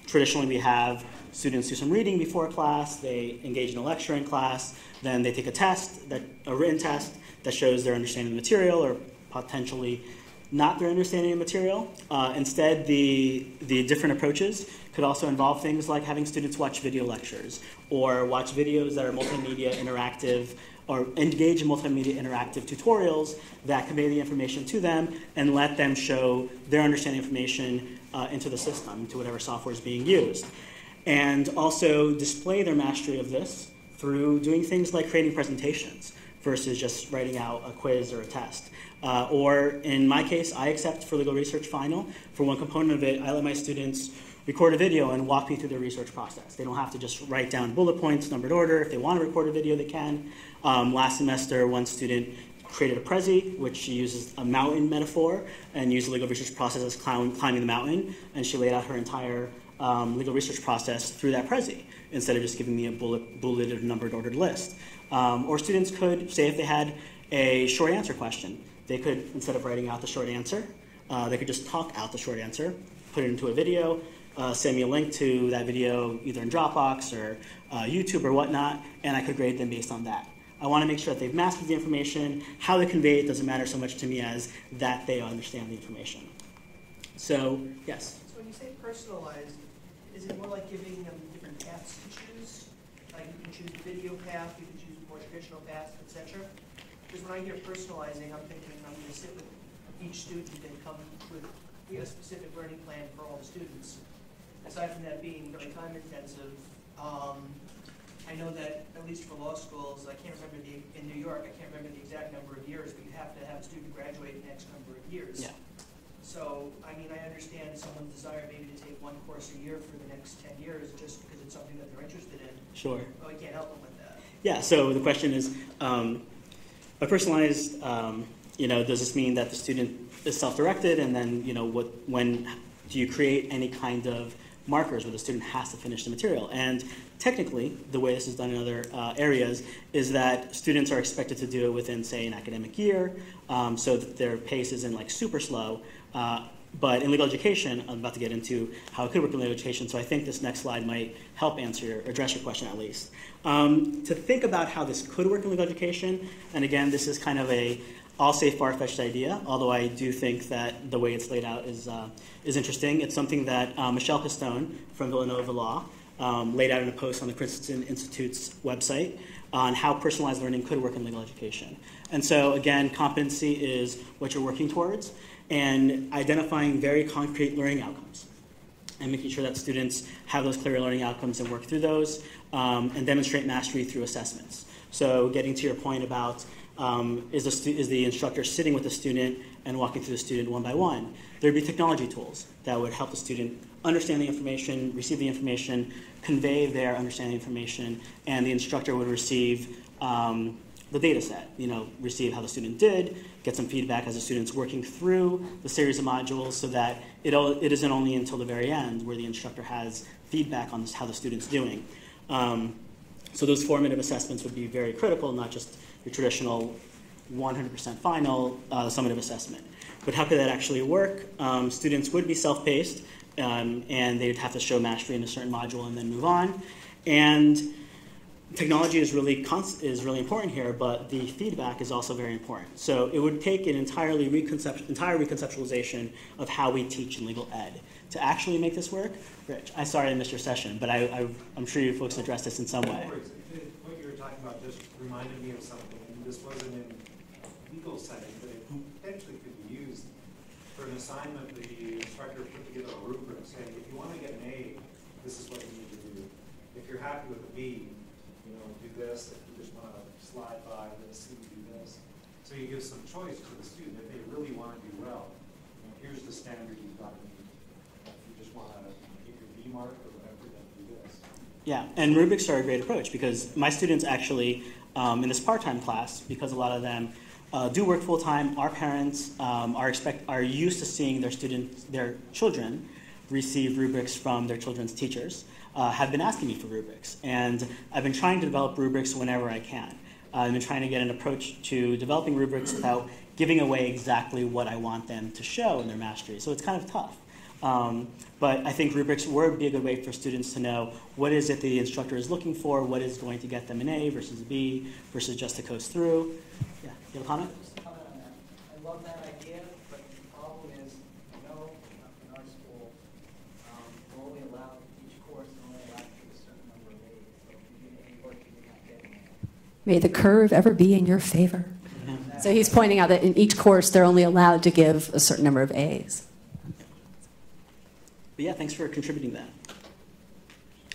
traditionally we have students do some reading before class, they engage in a lecture in class, then they take a test, that, a written test that shows their understanding of the material or potentially not their understanding of material. Uh, instead, the, the different approaches could also involve things like having students watch video lectures or watch videos that are multimedia interactive or engage in multimedia interactive tutorials that convey the information to them and let them show their understanding information uh, into the system, to whatever software is being used. And also display their mastery of this through doing things like creating presentations versus just writing out a quiz or a test. Uh, or in my case, I accept for legal research final. For one component of it, I let my students record a video and walk me through the research process. They don't have to just write down bullet points, numbered order. If they want to record a video, they can. Um, last semester, one student created a Prezi, which she uses a mountain metaphor and used the legal research process as climbing the mountain. And she laid out her entire um, legal research process through that Prezi instead of just giving me a bullet, bulleted, numbered, ordered list. Um, or students could, say if they had a short answer question, they could, instead of writing out the short answer, uh, they could just talk out the short answer, put it into a video, uh, send me a link to that video either in Dropbox or uh, YouTube or whatnot, and I could grade them based on that. I want to make sure that they've mastered the information. How they convey it doesn't matter so much to me as that they understand the information. So, yes. So when you say personalized, is it more like giving them different paths to choose? Like you can choose the video path, you can traditional path, etc. Because when I hear personalizing, I'm thinking I'm going to sit with each student and come with a specific learning plan for all the students. Aside from that being very time intensive, um, I know that at least for law schools, I can't remember the in New York, I can't remember the exact number of years, but you have to have a student graduate in X number of years. Yeah. So, I mean, I understand someone's desire maybe to take one course a year for the next ten years, just because it's something that they're interested in, Sure. but we can't help them with that. Yeah, so the question is, um, a personalized, um, you know, does this mean that the student is self-directed and then, you know, what, when do you create any kind of markers where the student has to finish the material? And technically, the way this is done in other uh, areas is that students are expected to do it within, say, an academic year, um, so that their pace isn't like super slow. Uh, but in legal education, I'm about to get into how it could work in legal education, so I think this next slide might help answer your, address your question at least. Um, to think about how this could work in legal education, and again, this is kind of a, I'll say far-fetched idea, although I do think that the way it's laid out is, uh, is interesting. It's something that uh, Michelle Pistone from Villanova Law um, laid out in a post on the Christensen Institute's website on how personalized learning could work in legal education. And so again, competency is what you're working towards and identifying very concrete learning outcomes and making sure that students have those clear learning outcomes and work through those um, and demonstrate mastery through assessments. So getting to your point about um, is, the is the instructor sitting with the student and walking through the student one by one, there'd be technology tools that would help the student understand the information, receive the information, convey their understanding information, and the instructor would receive um, the data set, you know, receive how the student did, get some feedback as the student's working through the series of modules so that it, it isn't only until the very end where the instructor has feedback on how the student's doing. Um, so those formative assessments would be very critical, not just your traditional 100% final uh, summative assessment. But how could that actually work? Um, students would be self-paced, um, and they'd have to show mastery in a certain module and then move on. And technology is really is really important here, but the feedback is also very important. So it would take an entirely reconcept- entire reconceptualization of how we teach in legal ed to actually make this work. Rich, I sorry I missed your session, but I, I'm sure you folks addressed this in some way. What you were talking about just reminded me of something, and this wasn't in legal setting, but it potentially could be used for an assignment, the instructor put together a rubric saying, if you want to get an A, this is what you need to do. If you're happy with a B, this, if you just want to slide by this and do this. So you give some choice to the student if they really want to do well. You know, here's the standard you've got to meet. If you just want to keep your B mark or whatever, then do this. Yeah, and rubrics are a great approach because my students actually, um, in this part-time class, because a lot of them uh, do work full time. Our parents um, are expect are used to seeing their students, their children, receive rubrics from their children's teachers. Uh, have been asking me for rubrics, and I've been trying to develop rubrics whenever I can. Uh, I've been trying to get an approach to developing rubrics without giving away exactly what I want them to show in their mastery. So it's kind of tough. Um, but I think rubrics would be a good way for students to know what is it the instructor is looking for, what is going to get them an A versus a B versus just to coast through. Yeah, you have a comment? I love that idea, but the problem is, I know in our school, um, we're only allowed, each course is only allowed to give a certain number of A's. So if you do any work, you're not getting it. May the curve ever be in your favor. So he's pointing out that in each course, they're only allowed to give a certain number of A's. But yeah, thanks for contributing that.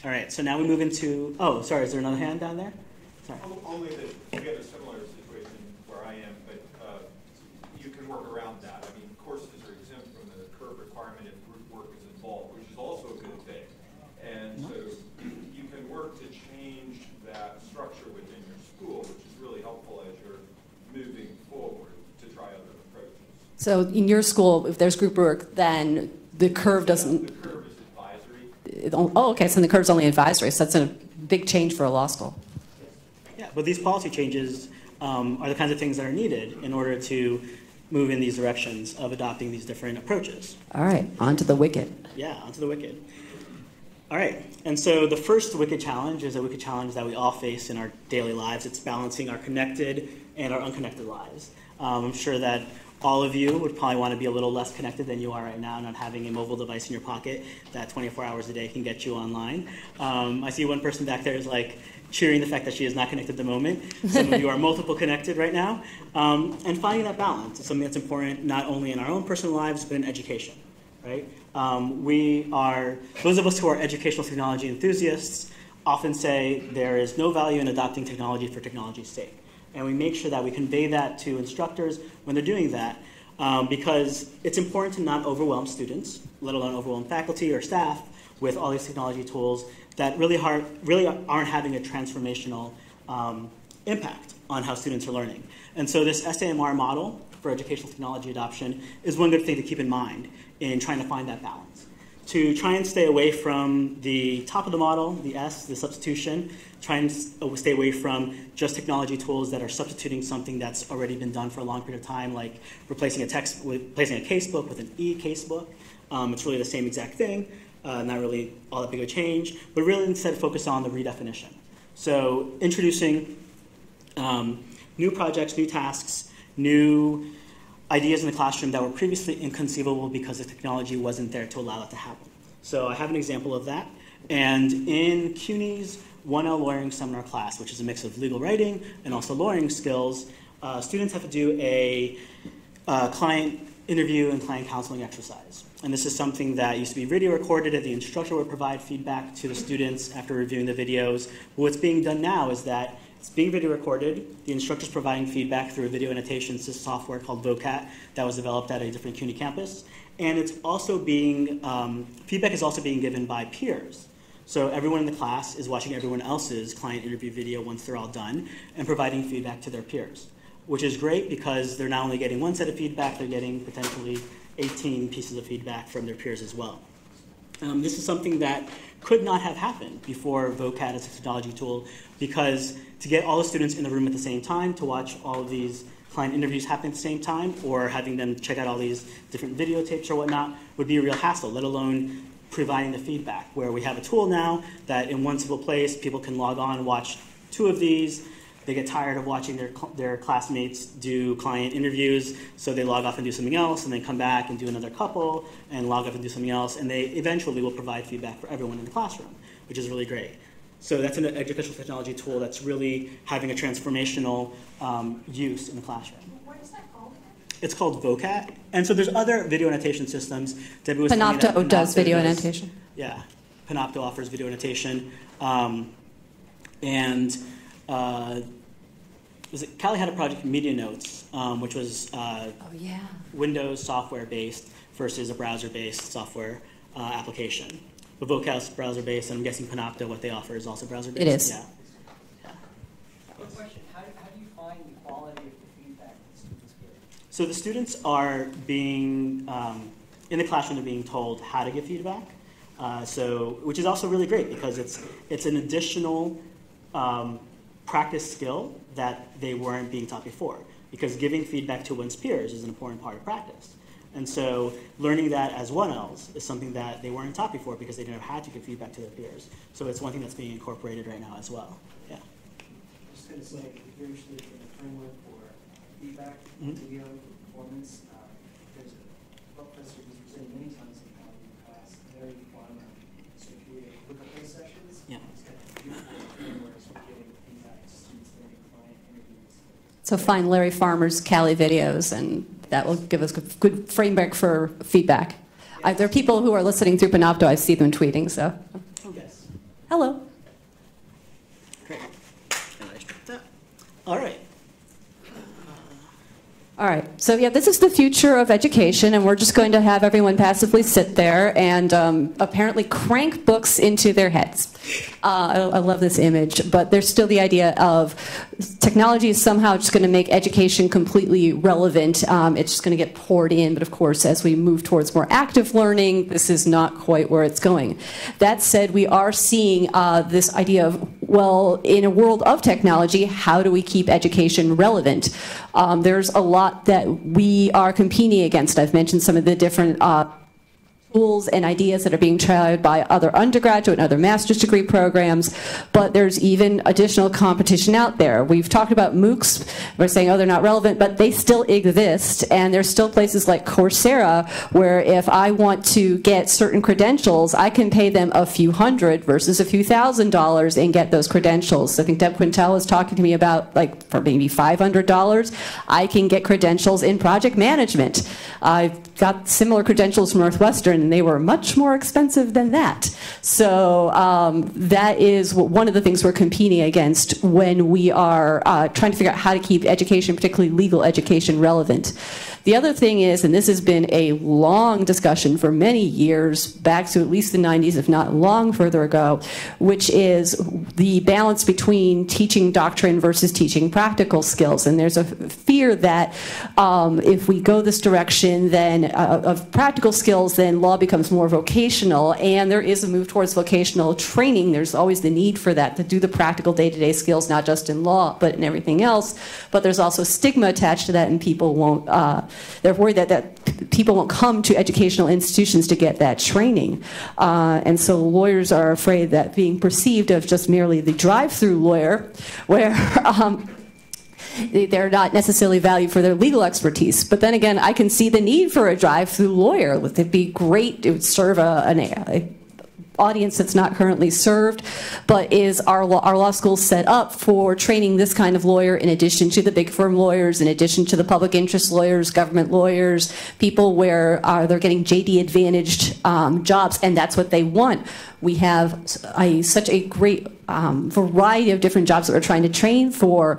All right, so now we move into, oh, sorry, is there another hand down there? Sorry. Only that we have a similar situation where I am, but uh, you can work around that. I mean, courses are exempt from the curve requirement if group work is involved, which is also a good thing. And so you can work to change that structure within your school, which is really helpful as you're moving forward to try other approaches. So in your school, if there's group work, then the curve doesn't, The curve is advisory. it- oh, okay, so the curve's only advisory, so that's a big change for a law school. Yeah, but these policy changes um, are the kinds of things that are needed in order to move in these directions of adopting these different approaches. All right, onto the wicked. Yeah, onto the wicked. All right, and so the first wicked challenge is a wicked challenge that we all face in our daily lives. It's balancing our connected and our unconnected lives. Um, I'm sure that all of you would probably want to be a little less connected than you are right now, not having a mobile device in your pocket that 24 hours a day can get you online. Um, I see one person back there is like cheering the fact that she is not connected at the moment. Some of you are multiple connected right now. Um, and finding that balance is something that's important not only in our own personal lives, but in education right? Um, we are, those of us who are educational technology enthusiasts often say there is no value in adopting technology for technology's sake. And we make sure that we convey that to instructors when they're doing that um, because it's important to not overwhelm students, let alone overwhelm faculty or staff with all these technology tools that really, hard, really aren't having a transformational um, impact on how students are learning. And so this SAMR model for educational technology adoption is one good thing to keep in mind in trying to find that balance. To try and stay away from the top of the model, the S, the substitution, try and uh, stay away from just technology tools that are substituting something that's already been done for a long period of time, like replacing a text, with, replacing a casebook with an e-casebook. Um, it's really the same exact thing, uh, not really all that big of a change, but really instead focus on the redefinition. So introducing um, new projects, new tasks, new ideas in the classroom that were previously inconceivable because the technology wasn't there to allow that to happen. So I have an example of that. And in CUNY's 1L lawyering seminar class, which is a mix of legal writing and also lawyering skills, uh, students have to do a uh, client interview and client counseling exercise. And this is something that used to be video recorded and the instructor would provide feedback to the students after reviewing the videos. What's being done now is that it's being video recorded. The instructor's providing feedback through a video annotation sys- software called VOCAT that was developed at a different CUNY campus. And it's also being, um, feedback is also being given by peers. So everyone in the class is watching everyone else's client interview video once they're all done and providing feedback to their peers, which is great because they're not only getting one set of feedback, they're getting potentially 18 pieces of feedback from their peers as well. Um, this is something that could not have happened before VOCAT as a technology tool because to get all the students in the room at the same time to watch all of these client interviews happen at the same time or having them check out all these different videotapes or whatnot would be a real hassle, let alone providing the feedback. Where we have a tool now that in one single place people can log on and watch two of these. They get tired of watching their, their classmates do client interviews, so they log off and do something else, and then come back and do another couple, and log off and do something else, and they eventually will provide feedback for everyone in the classroom, which is really great. So that's an educational technology tool that's really having a transformational um, use in the classroom. What is that called? It's called VOCAT, and so there's other video annotation systems. Debbie was that Panopto does video does- annotation. Yeah, Panopto offers video annotation, um, and uh, was it, CALI had a project, Media Notes, um, which was uh, Oh, yeah. Windows software-based versus a browser-based software uh, application. But VOCAT's browser-based, and I'm guessing Panopto, what they offer, is also browser-based. It is. Yeah. Quick question, how, how do you find the quality of the feedback that students get? So the students are being, um, in the classroom, they're being told how to give feedback. Uh, so, which is also really great because it's, it's an additional um, practice skill that they weren't being taught before. Because giving feedback to one's peers is an important part of practice. And so learning that as one else is something that they weren't taught before because they never had to give feedback to their peers. So it's one thing that's being incorporated right now as well. Yeah. Just gonna say, if you're interested in a framework for feedback, Mhm. video, forperformance, uh, there's a professor who's presented many times in the past, Larry Farmer. So if you look at those sessions, Yeah. he's got beautiful frameworks for getting feedback to students during client interviews. So find Larry Farmer's CALI videos, and that will give us a good framework for feedback. Uh, There are people who are listening through Panopto, I see them tweeting, so, Yes. hello. Great. And I stripped that. All right. All right, so yeah, this is the future of education, and we're just going to have everyone passively sit there and um, apparently crank books into their heads. Uh, I, I love this image, but there's still the idea of technology is somehow just going to make education completely relevant. Um, it's just going to get poured in, but of course, as we move towards more active learning, this is not quite where it's going. That said, we are seeing uh, this idea of well, in a world of technology, how do we keep education relevant? Um, there's a lot that we are competing against. I've mentioned some of the different uh, tools and ideas that are being tried by other undergraduate and other master's degree programs, but there's even additional competition out there. We've talked about MOOCs, we're saying, oh, they're not relevant, but they still exist, and there's still places like Coursera where if I want to get certain credentials, I can pay them a few hundred versus a few thousand dollars and get those credentials. I think Deb Quintel was talking to me about, like, for maybe $500, I can get credentials in project management. I've got similar credentials from Northwestern, and they were much more expensive than that. So um, that is one of the things we're competing against when we are uh, trying to figure out how to keep education, particularly legal education, relevant. The other thing is, and this has been a long discussion for many years, back to at least the 90s, if not long further ago, which is the balance between teaching doctrine versus teaching practical skills. And there's a fear that um, if we go this direction, then uh, of practical skills, then law becomes more vocational. And there is a move towards vocational training. There's always the need for that to do the practical day-to-day skills, not just in law, but in everything else. But there's also stigma attached to that, and people won't. Uh, they're worried that, that people won't come to educational institutions to get that training. Uh, and so lawyers are afraid that being perceived of just merely the drive-through lawyer, where um, they- they're not necessarily valued for their legal expertise. But then again, I can see the need for a drive-through lawyer. It'd be great. It would serve a, an a audience that's not currently served, but is our law, our law school set up for training this kind of lawyer in addition to the big firm lawyers, in addition to the public interest lawyers, government lawyers, people where uh, they're getting JD advantaged um, jobs, and that's what they want. We have a, such a great um, variety of different jobs that we're trying to train for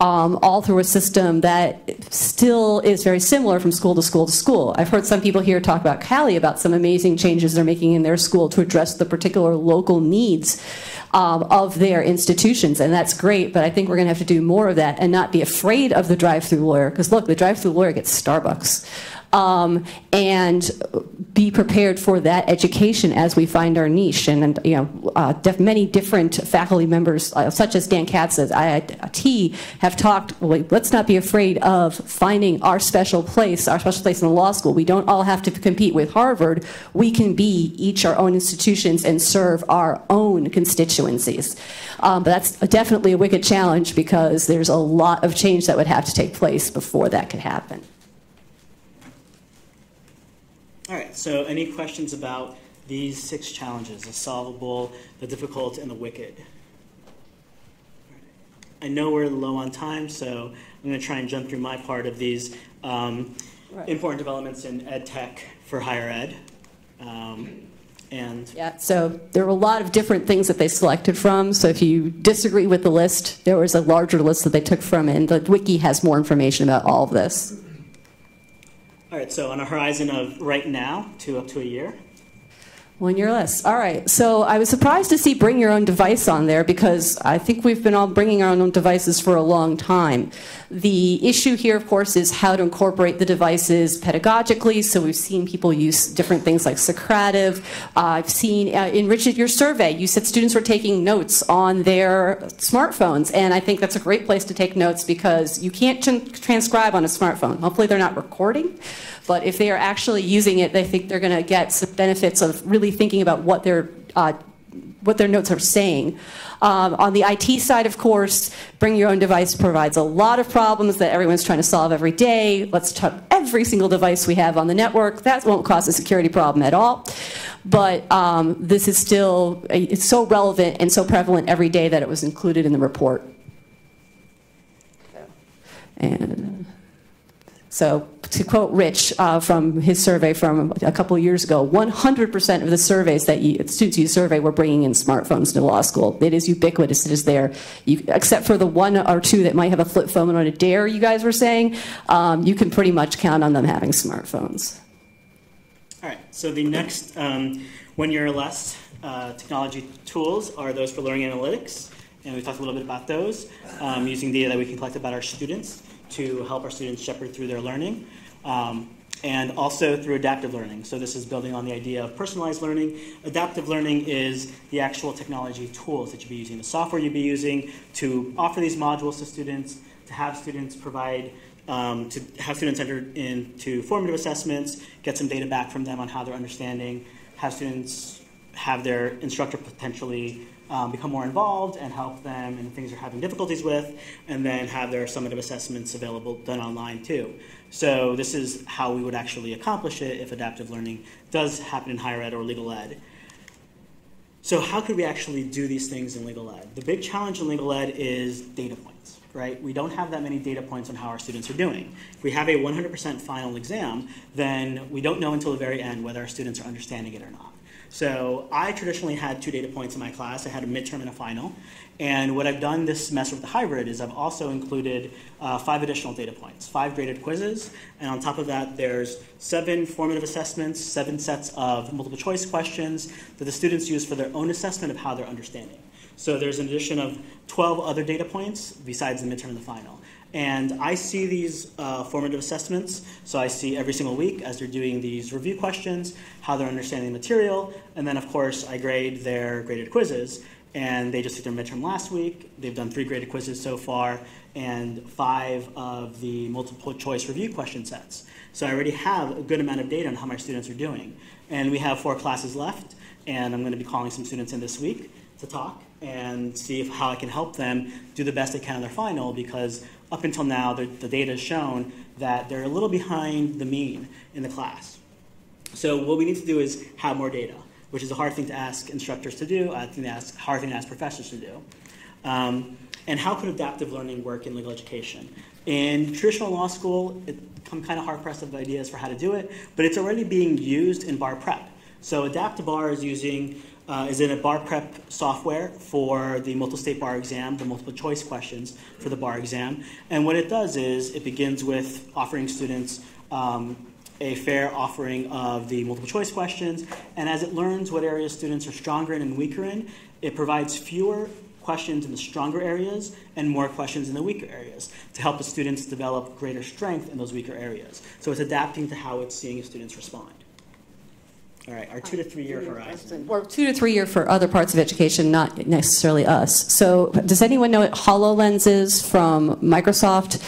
um, all through a system that still is very similar from school to school to school. I've heard some people here talk about CALI about some amazing changes they're making in their school to address the particular local needs um, of their institutions, and that's great. But I think we're going to have to do more of that and not be afraid of the drive-through lawyer, because look, the drive-through lawyer gets Starbucks. Um, and be prepared for that education as we find our niche. And, and you know, uh, many different faculty members, uh, such as Dan Katz at IIT, have talked. Well, let's not be afraid of finding our special place, our special place in the law school. We don't all have to compete with Harvard. We can be each our own institutions and serve our own constituencies. Um, but that's definitely a wicked challenge because there's a lot of change that would have to take place before that could happen. All right, so any questions about these six challenges, the solvable, the difficult, and the wicked? I know we're low on time, so I'm going to try and jump through my part of these um, Right. important developments in ed tech for higher ed. Um, And Yeah, so there were a lot of different things that they selected from. So if you disagree with the list, there was a larger list that they took from, and the wiki has more information about all of this. All right, so on a horizon of right now to up to a year. One year less. All right. So I was surprised to see bring your own device on there because I think we've been all bringing our own devices for a long time. The issue here, of course, is how to incorporate the devices pedagogically. So we've seen people use different things like Socrative. Uh, I've seen uh, in Richard your survey, you said students were taking notes on their smartphones, and I think that's a great place to take notes because you can't tran- transcribe on a smartphone. Hopefully, they're not recording. But if they are actually using it, they think they're going to get some benefits of really thinking about what their uh, what their notes are saying. Um, on the IT side, of course, bring your own device provides a lot of problems that everyone's trying to solve every day. Let's touch every single device we have on the network. That won't cause a security problem at all. But um, this is still it's so relevant and so prevalent every day that it was included in the report. And so, to quote Rich uh, from his survey from a couple of years ago, 100% of the surveys that you, students you survey were bringing in smartphones to law school. It is ubiquitous. It is there. You, except for the one or two that might have a flip phone on a dare, you guys were saying, um, you can pretty much count on them having smartphones. All right, so the next um, one year or less uh, technology tools are those for learning analytics. And we talked a little bit about those um, using data that we can collect about our students to help our students shepherd through their learning. Um, and also through adaptive learning. So this is building on the idea of personalized learning. Adaptive learning is the actual technology tools that you'd be using, the software you'd be using to offer these modules to students, to have students provide, um, to have students enter into formative assessments, get some data back from them on how they're understanding, have students have their instructor potentially um, become more involved and help them in things they're having difficulties with, and then have their summative assessments available done online too. So this is how we would actually accomplish it if adaptive learning does happen in higher ed or legal ed. So how could we actually do these things in legal ed? The big challenge in legal ed is data points, right? We don't have that many data points on how our students are doing. If we have a 100% final exam, then we don't know until the very end whether our students are understanding it or not. So I traditionally had two data points in my class. I had a midterm and a final. And what I've done this semester with the hybrid is I've also included uh, five additional data points, five graded quizzes, and on top of that, there's seven formative assessments, seven sets of multiple choice questions that the students use for their own assessment of how they're understanding. So there's an addition of 12 other data points besides the midterm and the final. And I see these uh, formative assessments, so I see every single week as they're doing these review questions, how they're understanding the material, and then of course I grade their graded quizzes. And they just took their midterm last week. They've done three graded quizzes so far, and five of the multiple choice review question sets. So I already have a good amount of data on how my students are doing. And we have four classes left, and I'm going to be calling some students in this week to talk and see if, how I can help them do the best they can on their final because up until now, the, the data has shown that they're a little behind the mean in the class. So what we need to do is have more data, which is a hard thing to ask instructors to do, a hard thing to ask professors to do. Um, and how could adaptive learning work in legal education? In traditional law school, it, I'm kind of hard pressed of ideas for how to do it, but it's already being used in bar prep. So AdaptiBar is using uh, is in a bar prep software for the multiple state bar exam, the multiple choice questions for the bar exam. And what it does is it begins with offering students um, a fair offering of the multiple choice questions. And as it learns what areas students are stronger in and weaker in, it provides fewer questions in the stronger areas and more questions in the weaker areas to help the students develop greater strength in those weaker areas. So it's adapting to how it's seeing students respond. All right, our two to three year horizon. Or two to three year for other parts of education, not necessarily us. So, does anyone know what HoloLens is from Microsoft?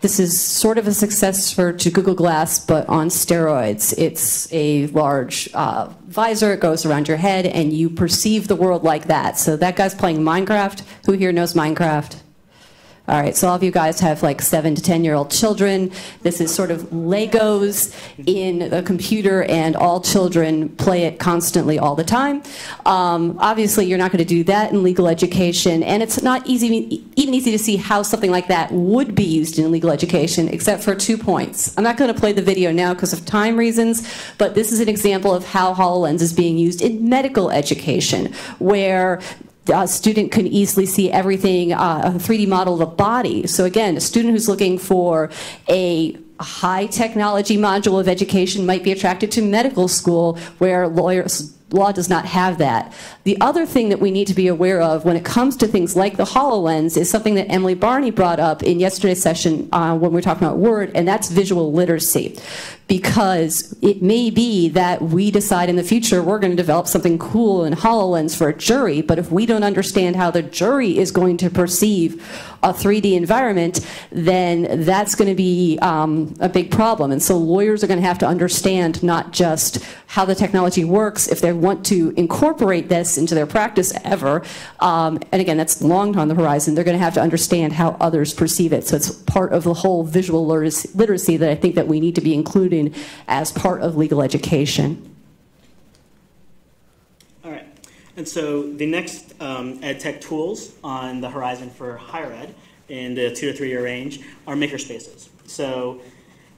This is sort of a successor to Google Glass, but on steroids. It's a large uh, visor, it goes around your head, and you perceive the world like that. So, that guy's playing Minecraft. Who here knows Minecraft? All right, so all of you guys have like seven to 10 year old children. This is sort of Legos in a computer, and all children play it constantly all the time. Um, obviously, you're not going to do that in legal education, and it's not easy, even easy to see how something like that would be used in legal education, except for two points. I'm not going to play the video now because of time reasons, but this is an example of how HoloLens is being used in medical education, where a student can easily see everything, uh, a 3D model of a body. So again, a student who's looking for a high technology module of education might be attracted to medical school where lawyers law does not have that. The other thing that we need to be aware of when it comes to things like the HoloLens is something that Emily Barney brought up in yesterday's session uh, when we were talking about Word, and that's visual literacy because it may be that we decide in the future we're going to develop something cool in HoloLens for a jury, but if we don't understand how the jury is going to perceive a 3D environment, then that's going to be um, a big problem. And so lawyers are going to have to understand not just how the technology works, if they want to incorporate this into their practice ever, um, and again, that's long on the horizon, they're going to have to understand how others perceive it. So it's part of the whole visual literacy that I think that we need to be including as part of legal education. All right. And so the next um, ed tech tools on the horizon for higher ed in the two to three year range are makerspaces. So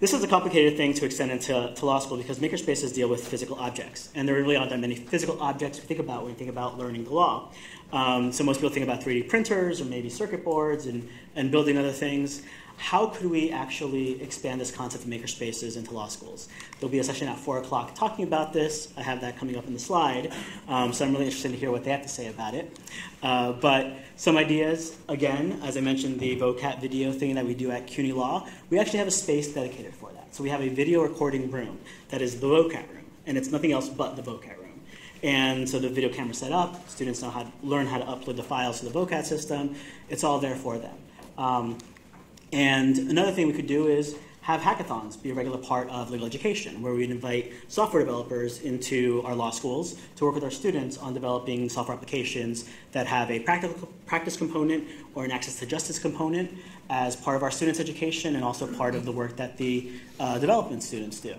this is a complicated thing to extend into to law school because makerspaces deal with physical objects. And there really aren't that many physical objects we think about when we think about learning the law. Um, so most people think about 3D printers or maybe circuit boards and, and building other things how could we actually expand this concept of makerspaces into law schools? There'll be a session at 4 o'clock talking about this. I have that coming up in the slide, um, so I'm really interested to hear what they have to say about it. Uh, but some ideas, again, as I mentioned, the VOCAT video thing that we do at CUNY Law, we actually have a space dedicated for that. So we have a video recording room that is the VOCAT room, and it's nothing else but the VOCAT room. And so the video camera set up, students know how to learn how to upload the files to the VOCAT system. It's all there for them. Um, and another thing we could do is have hackathons be a regular part of legal education, where we'd invite software developers into our law schools to work with our students on developing software applications that have a practical practice component or an access to justice component as part of our students' education and also part of the work that the uh, development students do.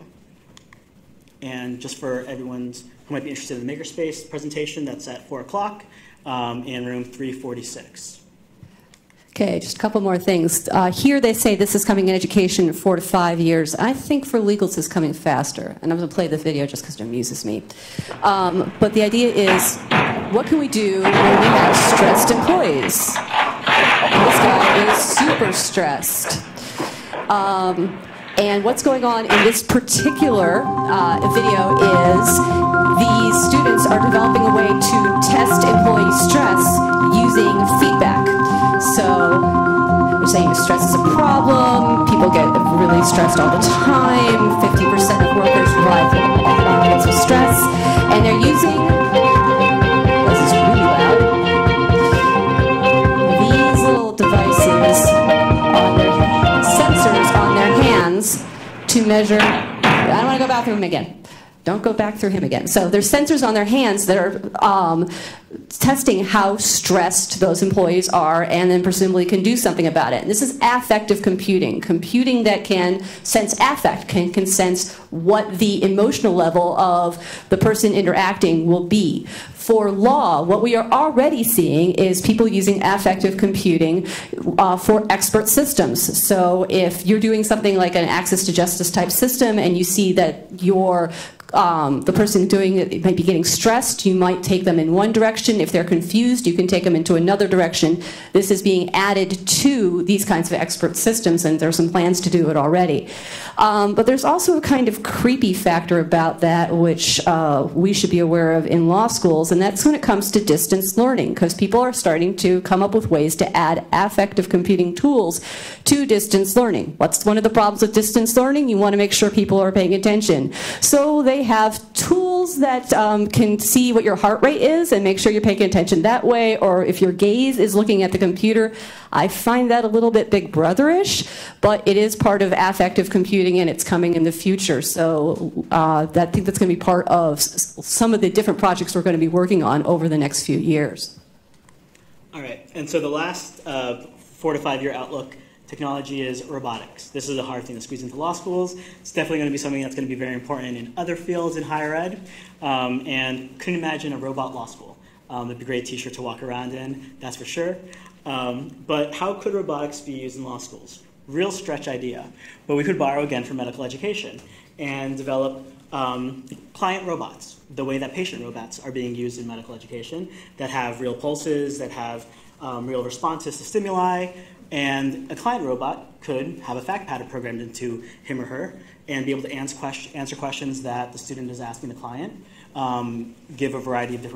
And just for everyone who might be interested in the Makerspace presentation, that's at 4 o'clock um, in room 346. Okay, just a couple more things. Uh, here they say this is coming in education in four to five years. I think for legals it's coming faster. And I'm going to play the video just because it amuses me. Um, but the idea is, what can we do when we have stressed employees? This guy is super stressed. Um, and what's going on in this particular uh, video is these students are developing a way to test employee stress using feedback. So we're saying stress is a problem. People get really stressed all the time. 50% of workers thrive on moments of stress. And they're using, these little devices on their sensors on their hands to measure, I don't want to go bathroom again. Don't go back through him again. So there's sensors on their hands that are um, testing how stressed those employees are and then presumably can do something about it. And this is affective computing, computing that can sense affect, can, can sense what the emotional level of the person interacting will be. For law, what we are already seeing is people using affective computing uh, for expert systems. So if you're doing something like an access to justice type system and you see that your um, the person doing it might be getting stressed. You might take them in one direction. If they're confused, you can take them into another direction. This is being added to these kinds of expert systems, and there's some plans to do it already. Um, but there's also a kind of creepy factor about that, which uh, we should be aware of in law schools, and that's when it comes to distance learning, because people are starting to come up with ways to add affective computing tools to distance learning. What's one of the problems with distance learning? You want to make sure people are paying attention. So they have tools that um, can see what your heart rate is and make sure you're paying attention that way, or if your gaze is looking at the computer. I find that a little bit big brotherish, but it is part of affective computing and it's coming in the future. So uh, I think that's going to be part of some of the different projects we're going to be working on over the next few years. All right, and so the last uh, four to five year outlook, technology is robotics. This is a hard thing to squeeze into law schools. It's definitely going to be something that's going to be very important in other fields in higher ed. Um, and couldn't imagine a robot law school. Um, it'd be a great t-shirt to walk around in, that's for sure. Um, but how could robotics be used in law schools? Real stretch idea. But we could borrow again from medical education and develop um, client robots, the way that patient robots are being used in medical education, that have real pulses, that have um, real responses to stimuli, and a client robot could have a fact pattern programmed into him or her and be able to answer, questions that the student is asking the client, um, give a variety of different